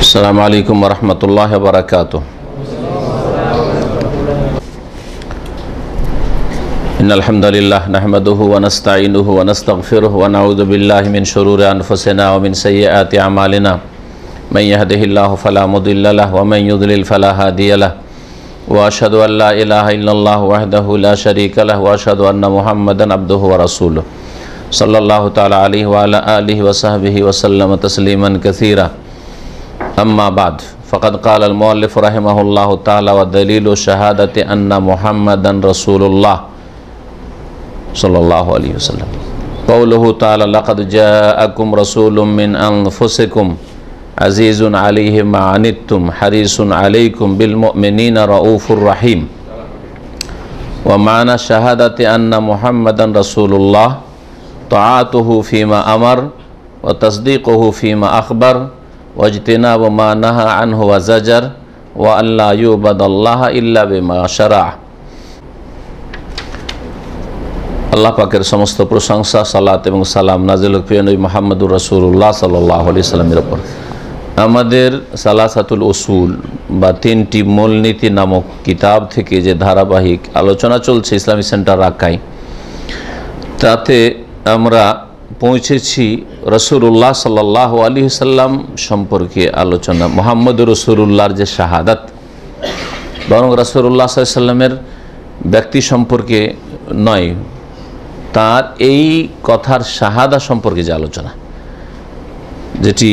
السلام علیکم ورحمت اللہ وبرکاتہ ان الحمدللہ نحمده ونستعینه ونستغفره ونعوذ باللہ من شرور انفسنا ومن سیئیات عمالنا من یهده اللہ فلا مضل له ومن يضلل فلا هادي له واشهد ان لا الہ الا اللہ وحده لا شریک لہ واشہدو ان محمد عبده ورسوله صلی اللہ تعالی علیہ وعلى آلہ وصحبہ وسلم تسلیما کثیرا أما بعد فقد قال المؤلف رحمه الله تعالى والدليل شهادة أن محمدا رسول الله صلى الله عليه وسلم. قوله تعالى لقد جاءكم رسول من أنفسكم عزيز عليه ما عنتم حريص عليكم بالمؤمنين رؤوف رحيم. ومعنى شهادة أن محمدا رسول الله طاعته فيما أمر وتصديقه فيما أخبر ওয়াজতেনা ও মা নাহা আন হোয়া জাজার ওয়া আল্লাহ ইউবাদ আল্লাহ ইল্লা বে মা আল্লাহ পাকের সমস্ত প্রশংসা, সালাত এবং সালাম নাজিল পিয়নবী মোহাম্মদুর রসুল্লাহ সাল্লাহ আলি সাল্লামের ওপর। আমাদের সালাসাতুল ওসুল বা তিনটি মূলনীতি নামক কিতাব থেকে যে ধারাবাহিক আলোচনা চলছে ইসলামী সেন্টার রাকায় তাতে আমরা পৌঁছেছি রসুল্লাহ সাল্লাহ আলী সাল্লাম সম্পর্কে আলোচনা। মোহাম্মদ রসুল্লাহর যে শাহাদাত, বরং রসুল্লাহ সাল্লামের ব্যক্তি সম্পর্কে নয়, তার এই কথার শাহাদা সম্পর্কে যে আলোচনা, যেটি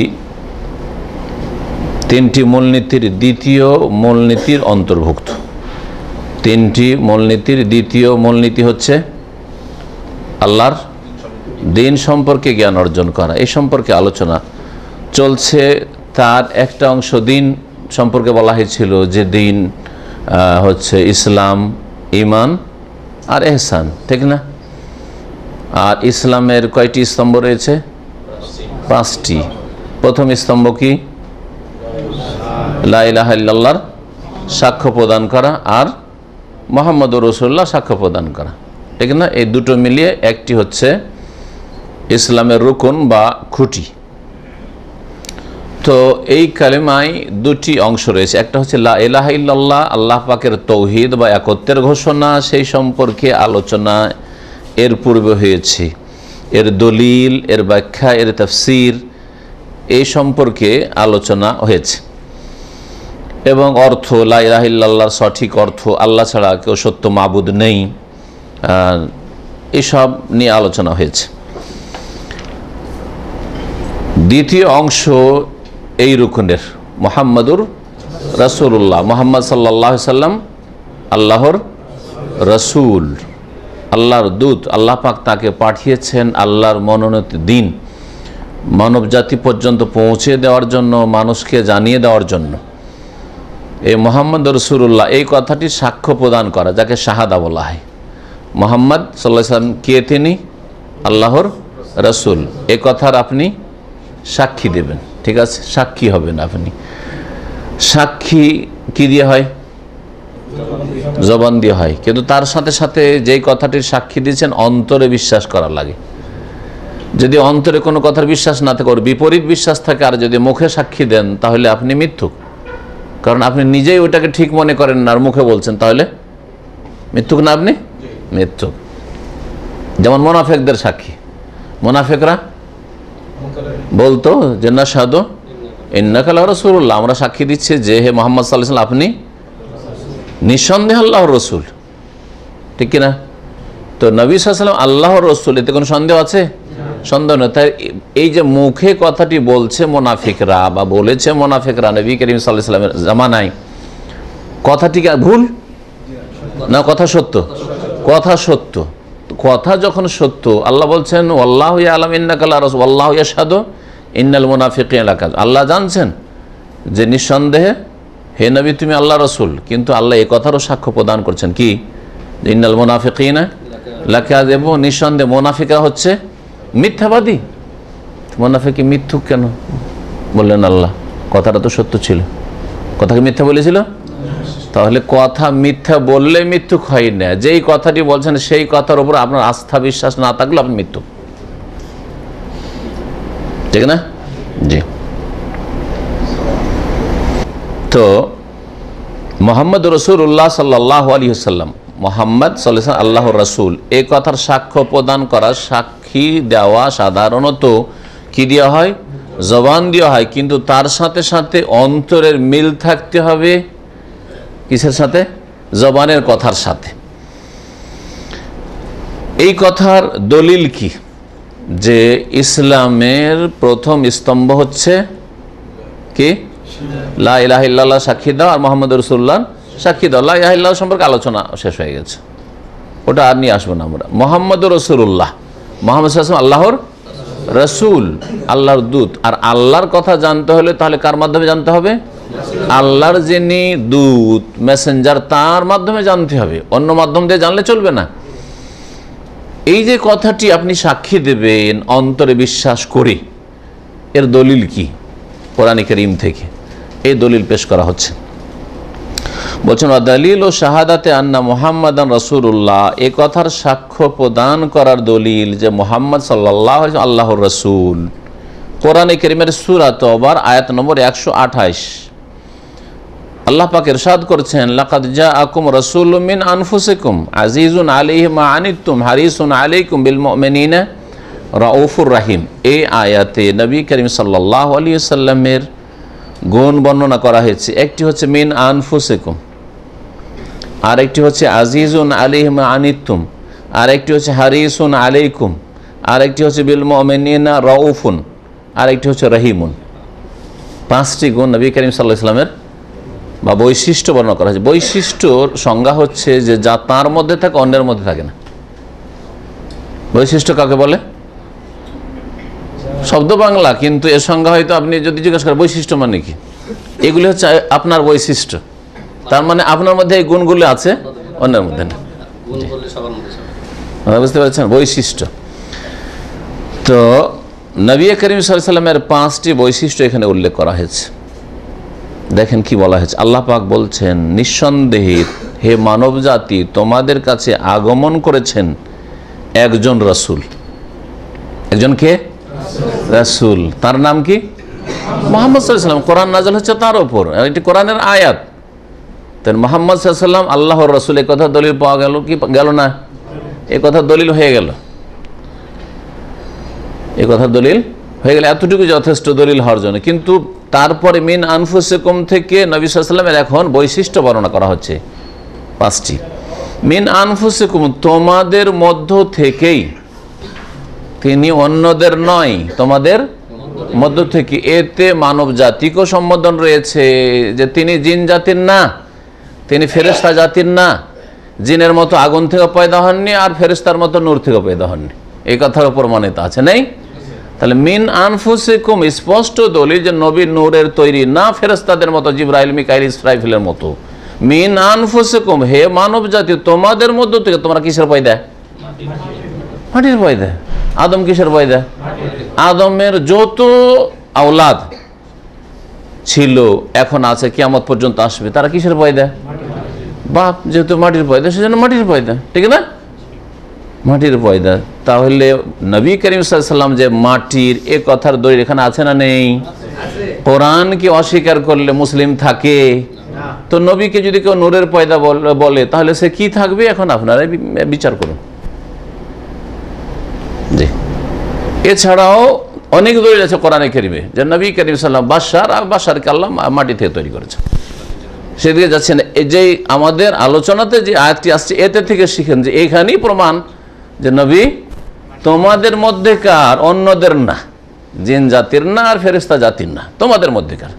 তিনটি মূলনীতির দ্বিতীয় মূলনীতির অন্তর্ভুক্ত। তিনটি মূলনীতির দ্বিতীয় মূলনীতি হচ্ছে আল্লাহর দিন সম্পর্কে জ্ঞান অর্জন করা, এই সম্পর্কে আলোচনা চলছে। তার একটা অংশ দিন সম্পর্কে বলা হয়েছিল যে দিন হচ্ছে ইসলাম ইমান আর এহসান, ঠিক না? আর ইসলামের কয়টি স্তম্ভ রয়েছে? পাঁচটি। প্রথম স্তম্ভ কি? লাইলাহাল্লাহর সাক্ষ্য প্রদান করা আর মোহাম্মদ রসুল্লাহ সাক্ষ্য প্রদান করা, ঠিক না? এই দুটো মিলিয়ে একটি হচ্ছে ইসলামের রুকন বা খুঁটি। তো এই কালেমায় দুটি অংশ রয়েছে। একটা হচ্ছে, লা এলাহ ইল্লাল্লাহ আল্লাহ পাকের তৌহিদ বা একত্রের ঘোষণা, সেই সম্পর্কে আলোচনা এর পূর্বে হয়েছে। এর দলিল, এর ব্যাখ্যা, এর তফসির, এই সম্পর্কে আলোচনা হয়েছে। এবং অর্থ লাইলাহিল্লাহর সঠিক অর্থ, আল্লাহ ছাড়া কেউ সত্য মাবুদ নেই। এসব নিয়ে আলোচনা হয়েছে। দ্বিতীয় অংশ এই রুকুনের, মোহাম্মদুর রসুল্লাহ মোহাম্মদ সাল্লাহ সাল্লাম আল্লাহর রসুল, আল্লাহর দূত, আল্লাহ পাক তাকে পাঠিয়েছেন আল্লাহর মনোনীত দিন, মানব জাতি পর্যন্ত পৌঁছে দেওয়ার জন্য, মানুষকে জানিয়ে দেওয়ার জন্য। এই মোহাম্মদ রসুল্লাহ এই কথাটি সাক্ষ্য প্রদান করা, যাকে শাহাদা বলা হয়। মোহাম্মদ সাল্লাহ সাল্লাম কে তিনি? আল্লাহর রসুল। এ কথার আপনি সাক্ষী দেবেন ঠিক আছে? সাক্ষী হবেন আপনি। সাক্ষী কি দিয়ে হয়? জবান দিয়ে হয়। কিন্তু তার সাথে সাথে যেই কথাটির সাক্ষী দিয়েছেন অন্তরে বিশ্বাস করা লাগে। যদি অন্তরে কোনো কথার বিশ্বাস না থাকে ওর বিপরীত বিশ্বাস থাকে আর যদি মুখে সাক্ষী দেন তাহলে আপনি মিথ্যুক। কারণ আপনি নিজেই ওটাকে ঠিক মনে করেন না আর মুখে বলছেন তাহলে মিথ্যুক না আপনি? মৃত্যু যেমন মোনাফেকদের সাক্ষী। মোনাফেকরা বলতো যে না সাধু ইন্নাকাল রসুল্লাহ আমরা সাক্ষী দিচ্ছি যে, হে মোহাম্মদ সাল্লাহ আপনি নিঃসন্দেহ আল্লাহ রসুল। ঠিক কিনা? তো নবী সাল্লাম আল্লাহর রসুল, এতে কোনো সন্দেহ আছে? সন্দেহ নয় তাই এই যে মুখে কথাটি বলছে মোনাফিকরা বা বলেছে মোনাফিকরা, নবী করিম সাল্লাহ সাল্লামের জামানায়, কথাটি ভুল? না, কথা সত্য? কথা সত্য। কথা যখন সত্য, আল্লাহ বলছেন আল্লাহ আলম ইন্নাকাল্লা রস আল্লাহ ইয়াসাদ ইন্নাল মুনাফিক এলাকা আল্লাহ জানছেন যে নিঃসন্দেহে, হে নবী, তুমি আল্লাহ রসুল। কিন্তু আল্লাহ এ কথারও সাক্ষ্য প্রদান করছেন কি? ইন্নাল মুনাফিকিনা লাকা দেব নিঃসন্দেহে মোনাফিকরা হচ্ছে মিথ্যাবাদী। মোনাফিকি মিথ্যুক কেন? বললেন আল্লাহ। কথাটা তো সত্য ছিল। কথাকে মিথ্যা বলেছিল? তাহলে কথা মিথ্যা বললে মৃত্যুক হয় না। যেই কথাটি বলছেন, সেই কথার উপর আপনার আস্থা বিশ্বাস না থাকলে আপনি মৃত্যু। ঠিক না? জি। তো, মোহাম্মদ রসুল্লাহ সাল্লাহ আলী সাল্লাম মোহাম্মদ সাল্লাহ আল্লাহ রসুল, এই কথার সাক্ষ্য প্রদান করা সাক্ষী দেওয়া সাধারণত কি দেওয়া হয়? জবান দেওয়া হয়, কিন্তু তার সাথে সাথে অন্তরের মিল থাকতে হবে। কিসের সাথে? জবানের কথার সাথে। এই কথার দলিল কি? যে ইসলামের প্রথম স্তম্ভ হচ্ছে কি? লাহ সাক্ষী দাও আর মোহাম্মদ রসুল্লাহ সাক্ষী দাও। লাহ সম্পর্কে আলোচনা শেষ হয়ে গেছে। ওটা আর নিয়ে আসব না আমরা। মোহাম্মদ রসুল্লাহ মোহাম্মদ আল্লাহর রসুল, আল্লাহর দূত। আর আল্লাহর কথা জানতে হলে তাহলে কার মাধ্যমে জানতে হবে? আল্লাহর যিনি দূত মেসেঞ্জার তার মাধ্যমে জানতে হবে। অন্য মাধ্যম দিয়ে জানলে চলবে না। এই যে কথাটি আপনি সাক্ষী দেবেন, অন্তরে বিশ্বাস করে, এর দলিল কি? কোরআন করিম থেকে। এই দলিল পেশ করা হচ্ছে। বলছেন দলিল ও শাহাদাতে আন্না মোহাম্মদান রসুল্লাহ এ কথার সাক্ষ্য প্রদান করার দলিল যে মোহাম্মদ সাল্লাহ আল্লাহর রসুল। কোরআন করিমের সুরাত আয়াত নম্বর একশো আঠাইশ আল্লাহ পাক ইরশাদ করছেন, লাকাদ জাআকুম রাসূলুম মিন আনফুসিকুম আজিজুন মা আনিতুম হারিসুন আলাইকুম বিল মুমিনিনা রাউফুর রাহিম। এই আয়াতে নবী করিম সাল্লাল্লাহু আলাইহি সাল্লামের গুণ বর্ণনা করা হয়েছে। একটি হচ্ছে, মিন আনফুসিকুম। আর একটি হচ্ছে, আজিজুন মা আনিতুম আর একটি হচ্ছে, হারিসুন আলাইকুম। আর একটি হচ্ছে, বিল মুমিনিনা রাউফুন। আর একটি হচ্ছে, রহিমুন। পাঁচটি গুণ নবী করিম সাল্লাল্লাহু আলাইহি সাল্লামের বা বৈশিষ্ট্য বর্ণনা করা হয়েছে। বৈশিষ্ট্যর সংজ্ঞা হচ্ছে যে যা তার মধ্যে থাকে অন্যের মধ্যে থাকে না। বৈশিষ্ট্য কাকে বলে? শব্দ বাংলা কিন্তু এর সংজ্ঞা হয়তো আপনি যদি জিজ্ঞেস করেন বৈশিষ্ট্য মানে কি? এগুলি হচ্ছে আপনার বৈশিষ্ট্য। তার মানে আপনার মধ্যে এই গুণগুলি আছে অন্যের মধ্যে না। বুঝতে পারছেন? বৈশিষ্ট্য। তো নবী করিম সাল্লামের পাঁচটি বৈশিষ্ট্য এখানে উল্লেখ করা হয়েছে। দেখেন কি বলা হয়েছে। আল্লাহ পাক বলছেন, নিঃসন্দেহে হে মানব জাতি তোমাদের কাছে আগমন করেছেন একজন রসুল। একজন কে? রসুল। তার নাম কি? মোহাম্মদ সাল্লাম কোরআন নাজল হচ্ছে তার ওপর এটি কোরআনের আয়াত। তেন মোহাম্মদ সাল্লাম আল্লাহর রসুল, এ কথা দলিল পাওয়া গেল কি গেল না? এ কথা দলিল হয়ে গেল। এ কথা দলিল হয়ে গেলে। এতটুকু যথেষ্ট দলিল হওয়ার জন্য। কিন্তু তারপরে মিন আনফুসেকম থেকে নবী সাল্লামের এখন বৈশিষ্ট্য বর্ণনা করা হচ্ছে। পাঁচটি। মিন আনফুসেকুম, তোমাদের মধ্য থেকেই। তিনি অন্যদের নয়, তোমাদের মধ্য থেকে। এতে মানব জাতিকেও সম্বোধন রয়েছে যে তিনি জিন জাতির না, তিনি ফেরেস্তা জাতির না। জিনের মতো আগুন থেকে পয়দা হননি আর ফেরেস্তার মতো নূর থেকে পয়দা হননি। এই কথার উপর মানিত আছে, নেই? তাহলে মিন আনফুসিকুম, স্পষ্ট দলিল যে নবী নূরের তৈরি, না ফেরেস্তাদের মতো জিব্রাইল, মিকাইল, ইসরাইফিলের মতো। মিন আনফুসিকুম, হে মানব জাতি তোমাদের মধ্য থেকে তোমরা কিসের পয়দা মাটির পয়দা আদম কিসের পয়দা আদমের যত আওলাদ ছিল, এখন আছে, কিয়ামত পর্যন্ত আসবে, তারা কিসের পয়দা বাপ, যেহেতু মাটির পয়দা সেজন্য মাটির পয়দা ঠিক না? মাটির পয়দা তাহলে নবী করিম সাল্লাম যে মাটির এ কথার দলিল এখানে আছে না নেই? কোরআনকে অস্বীকার করলে মুসলিম থাকে? তো নবীকে যদি কেউ নূরের পয়দা বলে তাহলে সে কি থাকবে? এখন আপনারা বিচার করুন। এছাড়াও অনেক দলিল আছে কোরআনে করিমে, যে নবী করিম সাল্লাম বাসার আর বাসারকে আল্লাহ মাটি থেকে তৈরি করেছে সেদিকে যাচ্ছেন, এই যে আমাদের আলোচনাতে যে আয়াতটি আসছে, এতে থেকে শিখেন যে এইখানেই প্রমাণ যে নবী তোমাদের মধ্যেকার অন্যদের না। জিন জাতির না আর ফেরিস্তা জাতির না। তোমাদের মধ্যেকার।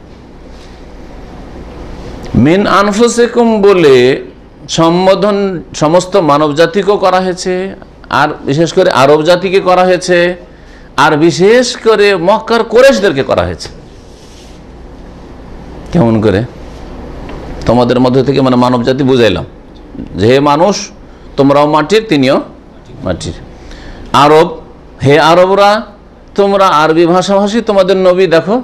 মিন আনফুসেকুম বলে সম্বোধন সমস্ত মানব জাতিকেও করা হয়েছে, আর বিশেষ করে আরব জাতিকে করা হয়েছে, আর বিশেষ করে মক্কার কোরেশদেরকে করা হয়েছে। কেমন করে? তোমাদের মধ্যে থেকে মানে মানব জাতি বুঝাইলাম যে মানুষ, তোমরাও মাটির, তিনিও মাটির। আরব, হে আরবরা, তোমরা আরবি ভাষাভাষী, তোমাদের নবী দেখো,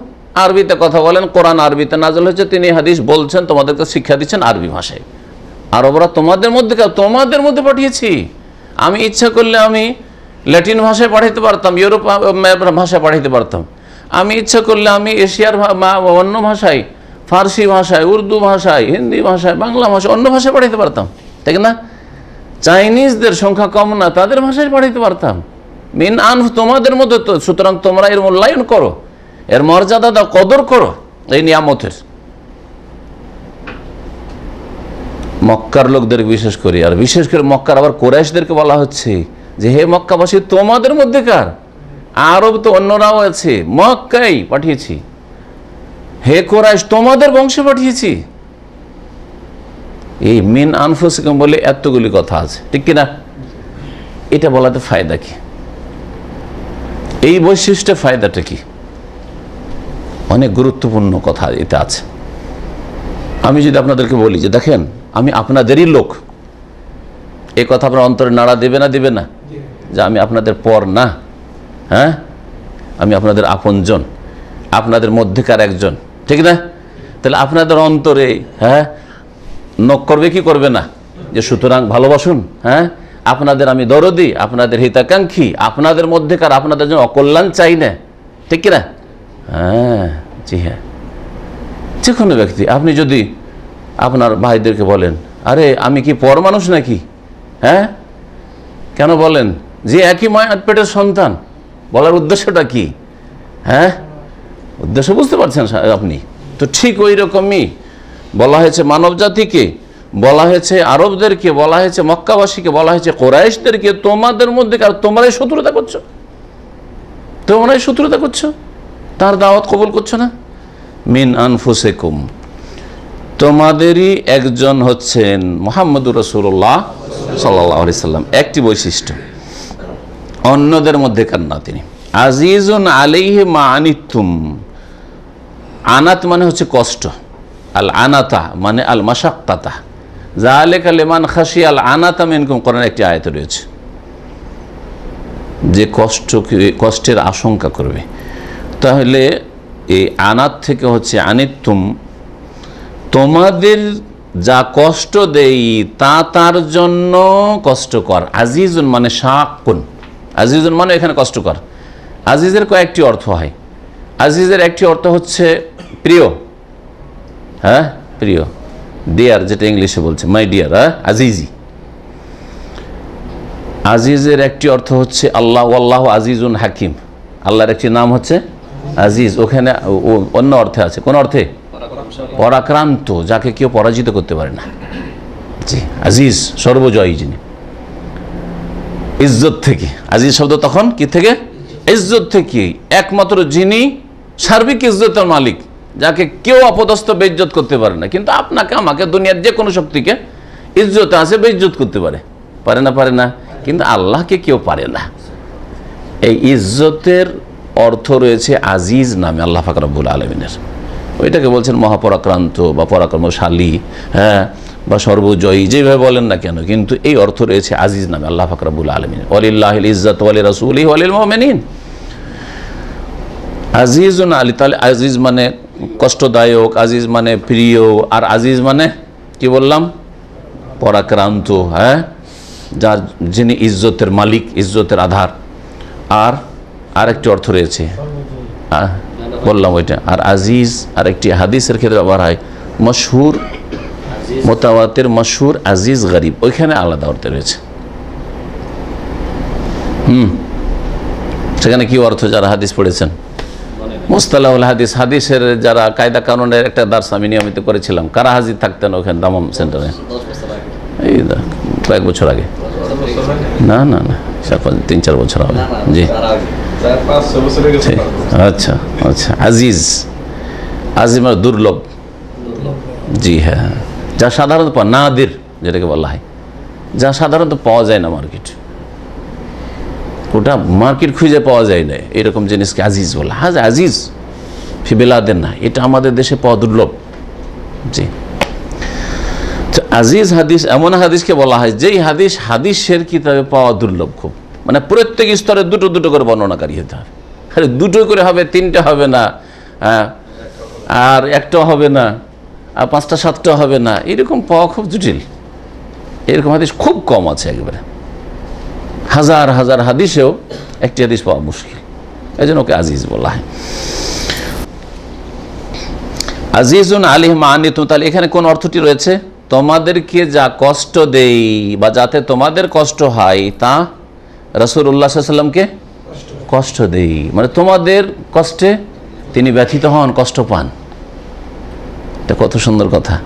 আরবিতে কথা বলেন, কোরআন আরবিতে নাজল হয়েছে, তিনি হাদিস বলছেন তোমাদেরকে শিক্ষা দিচ্ছেন আরবি ভাষায়। আরবরা তোমাদের মধ্যে তোমাদের মধ্যে পাঠিয়েছি। আমি ইচ্ছা করলে আমি ল্যাটিন ভাষায় পাঠাইতে পারতাম, ইউরোপ ভাষায় পাঠাইতে পারতাম। আমি ইচ্ছা করলে আমি এশিয়ার অন্য ভাষায়, ফার্সি ভাষায়, উর্দু ভাষায়, হিন্দি ভাষায়, বাংলা ভাষায়, অন্য ভাষায় পাঠাইতে পারতাম। তাই না? চাইনিজদের সংখ্যা কম না, তাদের ভাষায় পাঠাইতে পারতাম। মিন আন তোমাদের মধ্যে তো, সুতরাং তোমরা এর মূল্যায়ন করো, এর মর্যাদা দাও, কদর করো, এই নিয়ামতের। মক্কার লোকদের বিশেষ করি, আর বিশেষ করে মক্কার আবার কোরাইশদেরকে বলা হচ্ছে যে, হে মক্কাবাসী, তোমাদের মধ্যে কার আরব তো অন্যরাও আছে মক্কাই পাঠিয়েছি। হে কোরাইশ, তোমাদের বংশে পাঠিয়েছি। এই মিন আনফুসিকম বলে এতগুলি কথা আছে। ঠিক কিনা? এটা বলাতে ফায়দা কি? এই বৈশিষ্ট্যে ফায়দাটা কি? অনেক গুরুত্বপূর্ণ কথা এটা আছে। আমি যদি আপনাদেরকে বলি যে, দেখেন, আমি আপনাদেরই লোক। এই কথা আপনার অন্তরে নাড়া দেবে না দেবে না? যে, আমি আপনাদের পর না। হ্যাঁ? আমি আপনাদের আপনজন। আপনাদের মধ্যেকার একজন। ঠিক না? তাহলে আপনাদের অন্তরে হ্যাঁ? নক করবে, কি করবে না? যে সুতরাং ভালোবাসুন হ্যাঁ? আপনাদের আমি দরদি, আপনাদের হিতাকাঙ্ক্ষী, আপনাদের মধ্যেকার আপনাদের জন্য অকল্যাণ চাই না। ঠিক কিনা? হ্যাঁ জি হ্যাঁ। যে কোনো ব্যক্তি, আপনি যদি আপনার ভাইদেরকে বলেন, আরে, আমি কি পর মানুষ নাকি? হ্যাঁ? কেন বলেন? যে একই মায়ের পেটের সন্তান, বলার উদ্দেশ্যটা কি? হ্যাঁ? উদ্দেশ্য বুঝতে পারছেন আপনি। তো ঠিক ওই রকমই বলা হয়েছে মানব জাতিকে বলা হয়েছে আরবদেরকে, বলা হয়েছে মক্কাবাসীকে, বলা হয়েছে কোরাইশদেরকে, তোমাদের মধ্যে কার তোমরাই শত্রুতা করছ। তোমরাই শত্রুতা করছ। তার দাওয়াত কবুল করছ না? মিন আনফুসেকুম। তোমাদেরই একজন হচ্ছেন মোহাম্মদুর রসুল্লাহ সাল্লাহ সাল্লাম। একটি বৈশিষ্ট্য। অন্যদের মধ্যে কার না তিনি। আজিজুন আলিহে মা আনিতুম। আনাত মানে হচ্ছে কষ্ট। আল আনাতা মানে আল মাসাক্কাতা জালেক লেমান খাসি আল আনাতা মেনকুম করেন একটি আয়ত রয়েছে। যে কষ্ট কষ্টের আশঙ্কা করবে। তাহলে এই আনাত থেকে হচ্ছে আনিতুম তোমাদের যা কষ্ট দেই তা তার জন্য কষ্টকর। আজিজুন মানে শাকুন। আজিজুন মানে এখানে কষ্টকর। আজিজের কয়েকটি অর্থ হয়। আজিজের একটি অর্থ হচ্ছে প্রিয়। হ্যাঁ? প্রিয়। ডিয়ার যেটা ইংলিশে বলছে মাই ডিয়ার হ্যাঁ? আজিজি আজিজের একটি অর্থ হচ্ছে আল্লাহ আল্লাহ আজিজুন হাকিম আল্লাহর একটি নাম হচ্ছে আজিজ ওখানে অন্য অর্থে আছে। কোন অর্থে? পরাক্রান্ত যাকে কেউ পরাজিত করতে পারে না। জি আজিজ সর্বজয়ী যিনি। ইজ্জত থেকে। আজিজ শব্দ তখন কি থেকে? ইজ্জত। থেকে একমাত্র যিনি সার্বিক ইজ্জতের মালিক। যাকে কেউ অপদস্থ বেইজ্জত করতে পারে না। কিন্তু আপনাকে, আমাকে, দুনিয়ার যে কোনো শক্তিকে ইজ্জত আছে বেইজ্জত করতে পারে। পারে না পারে না। কিন্তু আল্লাহকে কেউ পারে না। এই ইজ্জতের অর্থ রয়েছে আজিজ নামে আল্লাহ ফাকরাবুল আলমিনের। ওইটাকে বলছেন মহাপরাক্রান্ত বা পরাক্রমশালী হ্যাঁ বা সর্বজয়ী, যেভাবে বলেন না কেন। কিন্তু এই অর্থ রয়েছে আজিজ নামে আল্লাহ ফাকরাবুল আলমিন অলিল্লাহ ইজ্জত ওয়ালি রসুল ওয়ালিল মোমেনিন। আজিজ আলী, তাহলে আজিজ মানে কষ্টদায়ক, আজিজ মানে প্রিয়, আর আজিজ মানে কি বললাম? পরাক্রান্ত হ্যাঁ? যার যিনি ইজ্জতের মালিক, ইজ্জতের আধার। আর আরেকটি অর্থ রয়েছে। বললাম ওইটা। আর আজিজ আর একটি হাদিসের ক্ষেত্রে ব্যবহার হয়। মশহুর মোতাবাতের মশহুর আজিজ গরিব। ওইখানে আলাদা অর্থে রয়েছে। হুম। সেখানে কি অর্থ? যারা হাদিস পড়েছেন। মুস্তালাহুল হাদিস, হাদিসের যারা কায়দা কানুনের একটা দার্স আমি নিয়মিত করেছিলাম। কারা হাজির থাকতেন ওখানে দামাম সেন্টারে? এই কয়েক বছর আগে। না না না চার পাঁচ তিন, চার বছর হবে। জি। আচ্ছা আচ্ছা। আজিজ। আজিজ মানে দুর্লভ। জি হ্যাঁ হ্যাঁ। যা সাধারণত নাদির, যেটাকে বলা হয়। যা সাধারণত পাওয়া যায় না মার্কেট ওটা মার্কেট খুঁজে পাওয়া যায় না এরকম জিনিসকে আজিজ বলা? হাজ আজিজ ফিবেলাদের না এটা আমাদের দেশে পাওয়া দুর্লভ। জি। আজিজ হাদিস এমন হাদিসকে বলা হয় যেই হাদিস হাদিসের কিতাবে পাওয়া দুর্লভ খুব। মানে প্রত্যেক স্তরে দুটো দুটো করে বর্ণনাকারী হতে হবে। আরে দুটো করে হবে তিনটে হবে না হ্যাঁ, আর একটা হবে না আর পাঁচটা সাতটা হবে না এরকম পাওয়া খুব জটিল। এরকম হাদিস খুব কম আছে একবারে। হাজার হাজার হাদিসেও একটি হাদিস পাওয়া মুশকিল। এই জন্য ওকে আজিজ বলা হয়। আজিজুন আলী মানিত তাহলে এখানে কোন অর্থটি রয়েছে? তোমাদেরকে যা কষ্ট দেই বা যাতে তোমাদের কষ্ট হয়, তা রসুল উল্লাহামকে কষ্ট দেই। মানে তোমাদের কষ্টে তিনি ব্যথিত হন, কষ্ট পান। এটা কত সুন্দর কথা।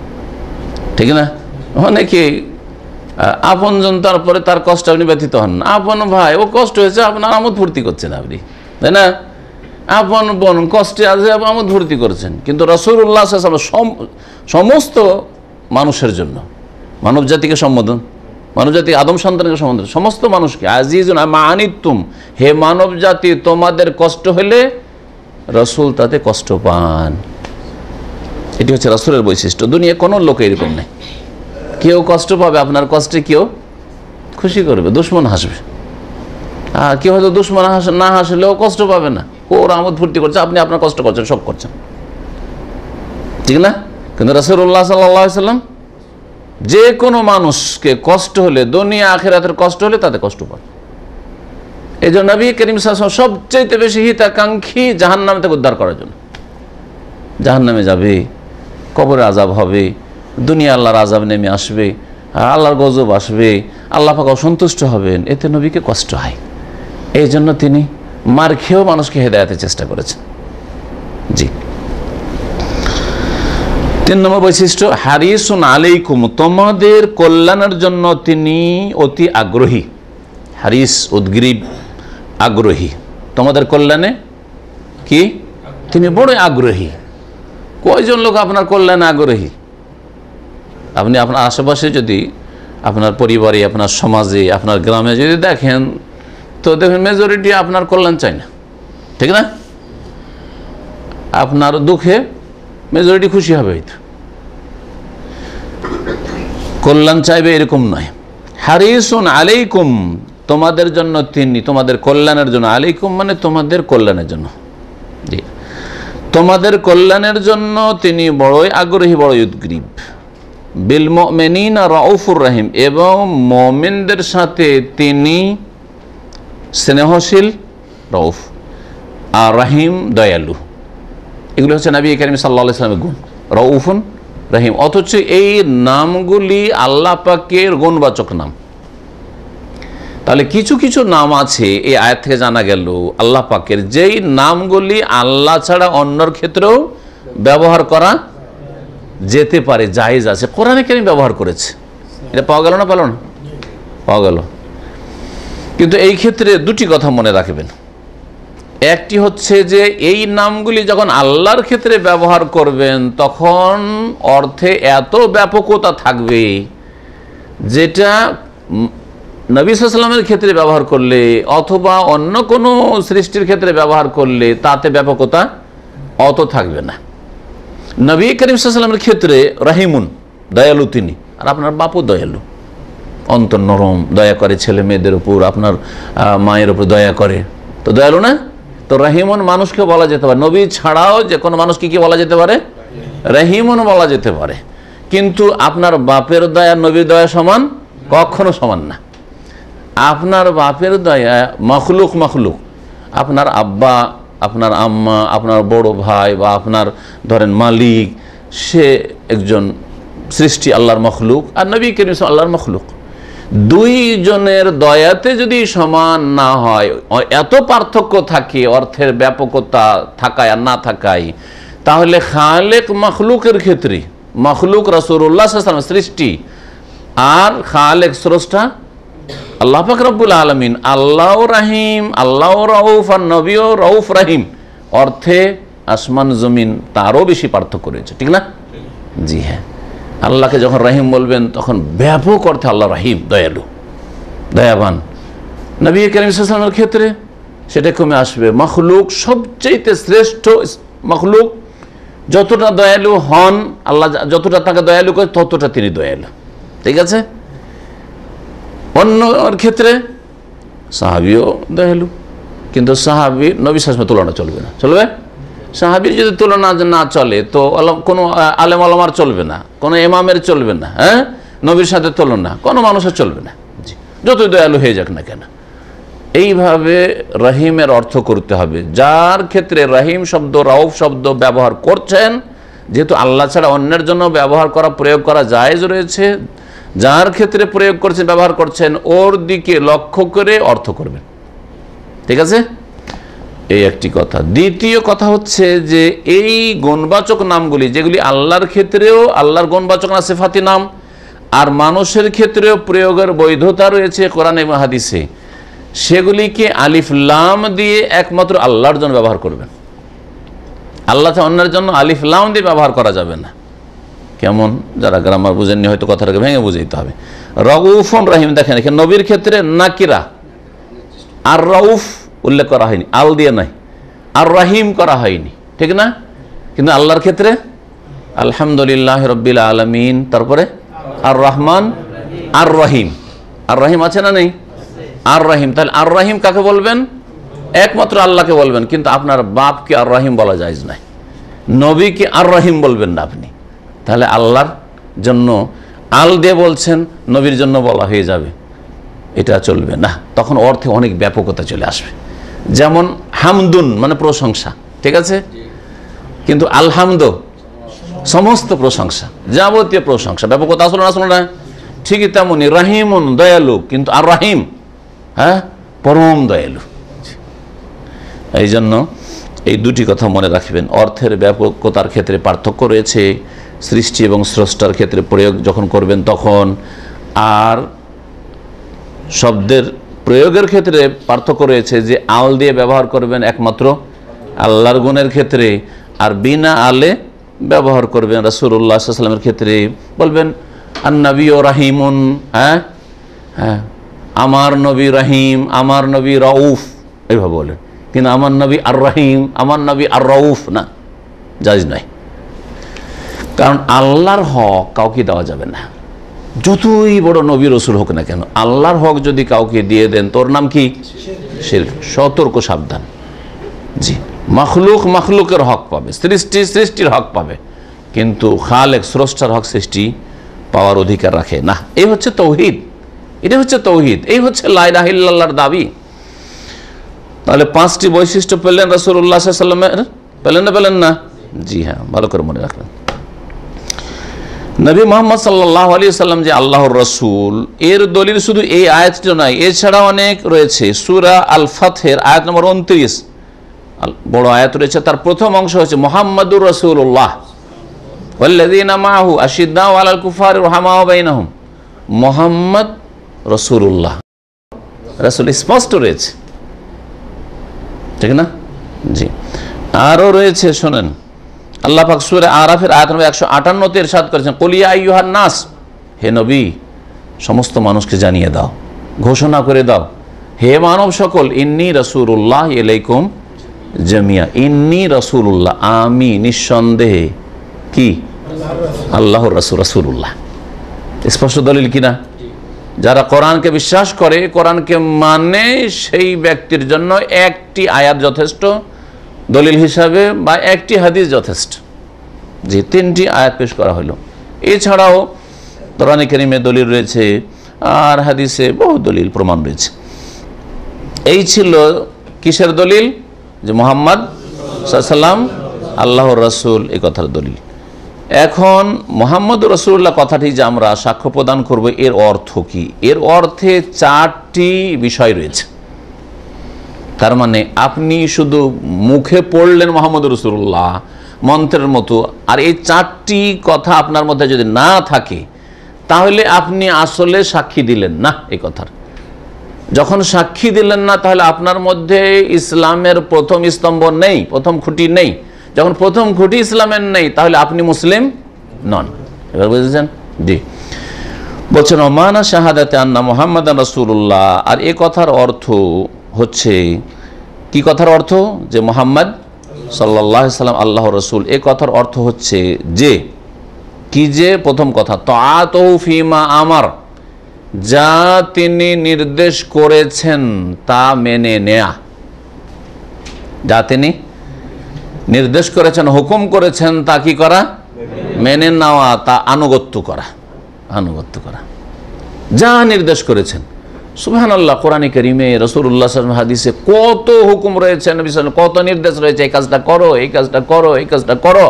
ঠিক না? অনেকে আপনজন তারপরে তার কষ্ট আপনি ব্যথিত হন। না আপন ভাই, ও কষ্ট হয়েছে আপনার আমোদ ফুর্তি করছেন আপনি। তাই না? আপন বোন কষ্টে আছে আমোদ ফুর্তি করছেন। কিন্তু রসুল্লাহ সমস্ত মানুষের জন্য, মানব জাতিকে সম্বোধন, মানব জাতি আদম সন্তানকে সম্বোধন, সমস্ত মানুষকে আজিজ আনিতুম, হে মানব জাতি, তোমাদের কষ্ট হলে রসুল তাতে কষ্ট পান। এটি হচ্ছে রসুলের বৈশিষ্ট্য। দুনিয়া কোনো লোক এরকম নেই। কেউ কষ্ট পাবে, আপনার কষ্টে কেউ খুশি করবে, দুশ্মন হাসবে। আর কেউ হয়তো দুশ্মন হাস, না হাসলেও কষ্ট পাবে না। ওর আমোদ ফুর্তি করছে, আপনি আপনার কষ্ট করছেন, সব করছেন। ঠিক না? কিন্তু রসুল্লাহ সাল্লাম যে কোনো মানুষকে কষ্ট হলে, দুনিয়া আখেরাতের কষ্ট হলে তাতে কষ্ট পায় এই জন্য নবী করিম সবচেয়ে বেশি হিতাকাঙ্ক্ষী জাহান নামে থেকে উদ্ধার করার জন্য। জাহান নামে যাবে, কবরে আজাব হবে দুনিয়া আল্লাহর আজাব নেমে আসবে আল্লাহর গজব আসবে, আল্লাহ পাক অসন্তুষ্ট হবেন, এতে নবীকে কষ্ট হয়। এই জন্য তিনি মার খেয়েও মানুষকে হেদায়তের চেষ্টা করেছেন। জি। তিন নম্বর বৈশিষ্ট্য, হারিসুন আলাইকুম, তোমাদের কল্যাণের জন্য তিনি অতি আগ্রহী। হারিস উদ্গ্রীব, আগ্রহী। তোমাদের কল্যাণে? কি? তিনি বড় আগ্রহী। কয়জন লোক আপনার কল্যাণে আগ্রহী? আপনি আপনার আশেপাশে যদি আপনার পরিবারে, আপনার সমাজে, আপনার গ্রামে যদি দেখেন, তো দেখেন মেজরিটি আপনার কল্যাণ চাই না। ঠিক না? আপনার দুঃখে মেজরিটি খুশি হবে হয়তো। কল্যাণ চাইবে এরকম নয়। হারিসুন আলাইকুম, তোমাদের জন্য তিনি, তোমাদের কল্যাণের জন্য। আলাইকুম মানে তোমাদের কল্যাণের জন্য। তোমাদের কল্যাণের জন্য তিনি বড়ই আগ্রহী, বড়ই উদ্গ্রীব। বিল মেনিন রউফুর রাহিম এবং মমিনদের সাথে তিনি স্নেহশীল, রউফ, আর রাহিম দয়ালু। এগুলো হচ্ছে নবী করিম সাল্লা ইসলামের গুণ। রউফুন, রাহিম। অথচ এই নামগুলি আল্লাহ পাকের গুণবাচক নাম। তাহলে কিছু কিছু নাম আছে, এই আয়াত থেকে জানা গেল, আল্লাহ পাকের যেই নামগুলি আল্লাহ ছাড়া অন্যর ক্ষেত্রেও ব্যবহার করা যেতে পারে, জায়েজ আছে। কোরআনে কেন ব্যবহার করেছে। এটা পাওয়া গেল না পেল না? পাওয়া গেল। কিন্তু এই ক্ষেত্রে দুটি কথা মনে রাখবেন। একটি হচ্ছে যে, এই নামগুলি যখন আল্লাহর ক্ষেত্রে ব্যবহার করবেন, তখন অর্থে এত ব্যাপকতা থাকবে যেটা নবী সাল্লামের ক্ষেত্রে ব্যবহার করলে অথবা অন্য কোনো সৃষ্টির ক্ষেত্রে ব্যবহার করলে তাতে ব্যাপকতা অত থাকবে না। নবী করিম সাল্লামের ক্ষেত্রে রাহিমুন, দয়ালু তিনি। আর আপনার বাপও দয়ালু। অন্তর নরম, দয়া করে ছেলে মেয়েদের উপর, আপনার মায়ের উপর দয়া করে। তো দয়ালু না? তো রাহিমন মানুষকে বলা যেতে পারে। নবী ছাড়াও যে কোনো মানুষকে কি বলা যেতে পারে? রাহিমন বলা যেতে পারে। কিন্তু আপনার বাপের দয়া, নবীর দয়া সমান? কখনো সমান না। আপনার বাপের দয়া মখলুক মখলুক। আপনার আব্বা আপনার আম্মা, আপনার বড় ভাই বা আপনার ধরেন মালিক, সে একজন সৃষ্টি, আল্লাহর মখলুক আর নবী কেন আল্লাহর মখলুক। দুইজনের দয়াতে যদি সমান না হয়, এত পার্থক্য থাকে, অর্থের ব্যাপকতা থাকায় আর না থাকায়, তাহলে খালেক মখলুকের ক্ষেত্রে, মখলুক রসুল্লাহ সৃষ্টি আর খালেক স্রষ্টা আল্লাহ ফাকরবুল আলমিন আল্লাহ রাহিম আল্লাহ রউফ আর নবীও রউফ রাহিম অর্থে আসমান, জমিন তারও বেশি পার্থক্য রয়েছে, ঠিক না? জি হ্যাঁ। আল্লাহকে যখন রাহিম বলবেন, তখন ব্যাপক অর্থে আল্লাহ রাহিম, দয়ালু, দয়াবান। নবী করিমের ক্ষেত্রে সেটা কমে আসবে। মখলুক সবচেয়ে শ্রেষ্ঠ মখলুক যতটা দয়ালু হন, আল্লাহ যতটা তাকে দয়ালু করে ততটা তিনি দয়ালু, ঠিক আছে? অন্য ক্ষেত্রে সাহাবিও দয়ালু। কিন্তু সাহাবি নবী তুলনা চলবে না। চলবে? সাহাবির যদি তুলনা না চলে, তো কোনো আলেম আলমার চলবে না, কোনো এমামের চলবে না হ্যাঁ? নবীর সাথে তুলনা, কোনো মানুষের চলবে না। জি, যতই দয়ালু হয়ে যাক না কেন। এইভাবে রহিমের অর্থ করতে হবে। যার ক্ষেত্রে রহিম শব্দ, রাউফ শব্দ ব্যবহার করছেন, যেহেতু আল্লাহ ছাড়া অন্যের জন্য ব্যবহার করা, প্রয়োগ করা জায়েজ রয়েছে যার ক্ষেত্রে প্রয়োগ করছেন, ব্যবহার করছেন, ওর দিকে লক্ষ্য করে অর্থ করবেন। ঠিক আছে? এই একটি কথা। দ্বিতীয় কথা হচ্ছে যে, এই গণবাচক নামগুলি, যেগুলি আল্লাহর ক্ষেত্রেও, আল্লাহর গণবাচক না, সেফাতি নাম, আর মানুষের ক্ষেত্রেও প্রয়োগের বৈধতা রয়েছে কোরআন এবং সেগুলিকে আলিফ লাম দিয়ে একমাত্র আল্লাহর জন্য ব্যবহার করবেন। আল্লাহ অন্যের জন্য আলিফ লাম দিয়ে ব্যবহার করা যাবে না। কেমন? যারা গ্রামার বুঝেননি, হয়তো কথাটাকে ভেঙে বুঝাইতে হবে। রউফন রাহিম, দেখেন এখানে নবীর ক্ষেত্রে নাকিরা। আর রউফ উল্লেখ করা হয়নি, আল দিয়ে নাই। আর রাহিম করা হয়নি, ঠিক না? কিন্তু আল্লাহর ক্ষেত্রে, আলহামদুলিল্লাহ রব্বিল আলমিন, তারপরে আর রহমান, আর রহিম। আর রহিম আছে না নেই? আর রহিম, তাহলে আর রহিম কাকে বলবেন? একমাত্র আল্লাহকে বলবেন, কিন্তু আপনার বাপকে আর রহিম বলা যায় নাই। নবীকে আর রহিম বলবেন না আপনি। তাহলে আল্লাহর জন্য আল দিয়ে বলছেন, নবীর জন্য বলা হয়ে যাবে। এটা চলবে না। তখন অর্থে অনেক ব্যাপকতা চলে আসবে। যেমন হামদুন মানে প্রশংসা, ঠিক আছে? কিন্তু আলহামদ, সমস্ত প্রশংসা, যাবতীয় প্রশংসা, ব্যাপকতা আসলো না আসলো না? ঠিকই তেমনই রাহিমুন দয়ালু, কিন্তু আর রাহিম হ্যাঁ? পরম দয়ালু। এই জন্য এই দুটি কথা মনে রাখবেন। অর্থের ব্যাপকতার ক্ষেত্রে পার্থক্য রয়েছে। সৃষ্টি এবং স্রষ্টার ক্ষেত্রে প্রয়োগ যখন করবেন তখন আর শব্দের প্রয়োগের ক্ষেত্রে পার্থক্য রয়েছে যে আল দিয়ে ব্যবহার করবেন একমাত্র আল্লাহর গুণের ক্ষেত্রে আর বিনা আলে ব্যবহার করবেন রাসুল্লাহ সাল্লামের ক্ষেত্রে। বলবেন আন্নবী ও রাহিমুন হ্যাঁ? হ্যাঁ। আমার নবী রাহিম আমার নবী রউফ এইভাবে বলেন কিন্তু আমার নবী আর রাহিম আমার নবী আর রউফ না। জাজ নাই। কারণ আল্লাহর হক কাউকে দেওয়া যাবে না। যতই বড় নবী রসুল হোক না কেন, আল্লাহর হক যদি কাউকে দিয়ে দেন, তোর নাম কি? সতর্ক, সাবধান। জি। মখলুক মখলুকের হক পাবে, সৃষ্টি সৃষ্টির হক পাবে। কিন্তু খালেক, স্রষ্টার হক সৃষ্টি পাওয়ার অধিকার রাখে না। এই হচ্ছে তৌহিদ। এটা হচ্ছে তৌহিদ। এই হচ্ছে লাইলাহিল্লাহর দাবি। তাহলে পাঁচটি বৈশিষ্ট্য পেলেন রসুল্লাহ সাল্লামের পেলেন না পেলেন না? জি হ্যাঁ ভালো করে মনে রাখবেন। নবী মোহাম্মদ সাল্লাহ আলী সাল্লাম যে আল্লাহর রসুল, এর দলিল শুধু এই আয়াতটি নয় এছাড়া অনেক রয়েছে। সুরা আল ফাথের আয়াত নম্বর উনত্রিশ। বড় আয়াত রয়েছে, তার প্রথম অংশ হচ্ছে মোহাম্মদুর রসুল্লাহ আলাল কুফার মোহাম্মদ রসুল স্পষ্ট রয়েছে। ঠিক না? জি। আরও রয়েছে, শোনেন। আল্লাহ পাক সুরে আরাফের আয়াত নম্বর একশো আটান্নতে এরশাদ করেছেন কলিয়া ইউহার নাস হে নবী, সমস্ত মানুষকে জানিয়ে দাও, ঘোষণা করে দাও, হে মানব সকল, ইন্নি রসুল্লাহ এলাইকুম জামিয়া ইন্নি রসুল্লাহ আমি নিঃসন্দেহে কি? আল্লাহর রসুল রসুল্লাহ স্পষ্ট দলিল কিনা যারা কোরআনকে বিশ্বাস করে, কোরআনকে মানে সেই ব্যক্তির জন্য একটি আয়াত যথেষ্ট দলিল হিসাবে বা একটি হাদিস যথেষ্ট। যে তিনটি আয়াত পেশ করা হলো। এছাড়াও কোরআন কেরিমে দলিল রয়েছে, আর হাদিসে বহু দলিল প্রমাণ রয়েছে। এই ছিল কিসের দলিল? যে মোহাম্মদ সাল্লাম আল্লাহর রসুল এই কথার দলিল। এখন মোহাম্মদ রসুল্লাহ কথাটি যে আমরা সাক্ষ্য প্রদান করব এর অর্থ কি? এর অর্থে চারটি বিষয় রয়েছে। তার মানে আপনি শুধু মুখে পড়লেন মোহাম্মদ রসুল্লাহ মন্ত্রের মতো, আর এই চারটি কথা আপনার মধ্যে যদি না থাকে, তাহলে আপনি আসলে সাক্ষী দিলেন না এই কথার। যখন সাক্ষী দিলেন না, তাহলে আপনার মধ্যে ইসলামের প্রথম স্তম্ভ নেই, প্রথম খুঁটি নেই। যখন প্রথম খুঁটি ইসলামের নেই, তাহলে আপনি মুসলিম নন। এবার বুঝেছেন? জি। বলছেন, ওমানা শাহাদাতে আন্না মোহাম্মদ রসুল্লাহ আর এ কথার অর্থ হচ্ছে কি কথার অর্থ? যে মোহাম্মদ সাল্লাহ সাল্লাম আল্লাহ রসুল। এ কথার অর্থ হচ্ছে যে, কি যে? প্রথম কথা তো ফিমা আমার। যা তিনি নির্দেশ করেছেন তা মেনে নেয়া। যা তিনি নির্দেশ করেছেন, হুকুম করেছেন তা কি করা? মেনে নেওয়া, তা আনুগত্য করা। আনুগত্য করা। যা নির্দেশ করেছেন। সুবহান আল্লাহ কোরআন করিমে রসুল্লাহ হাদিসে কত হুকুম রয়েছে কত নির্দেশ রয়েছে, এই কাজটা করো, এই কাজটা করো, এই কাজটা করো।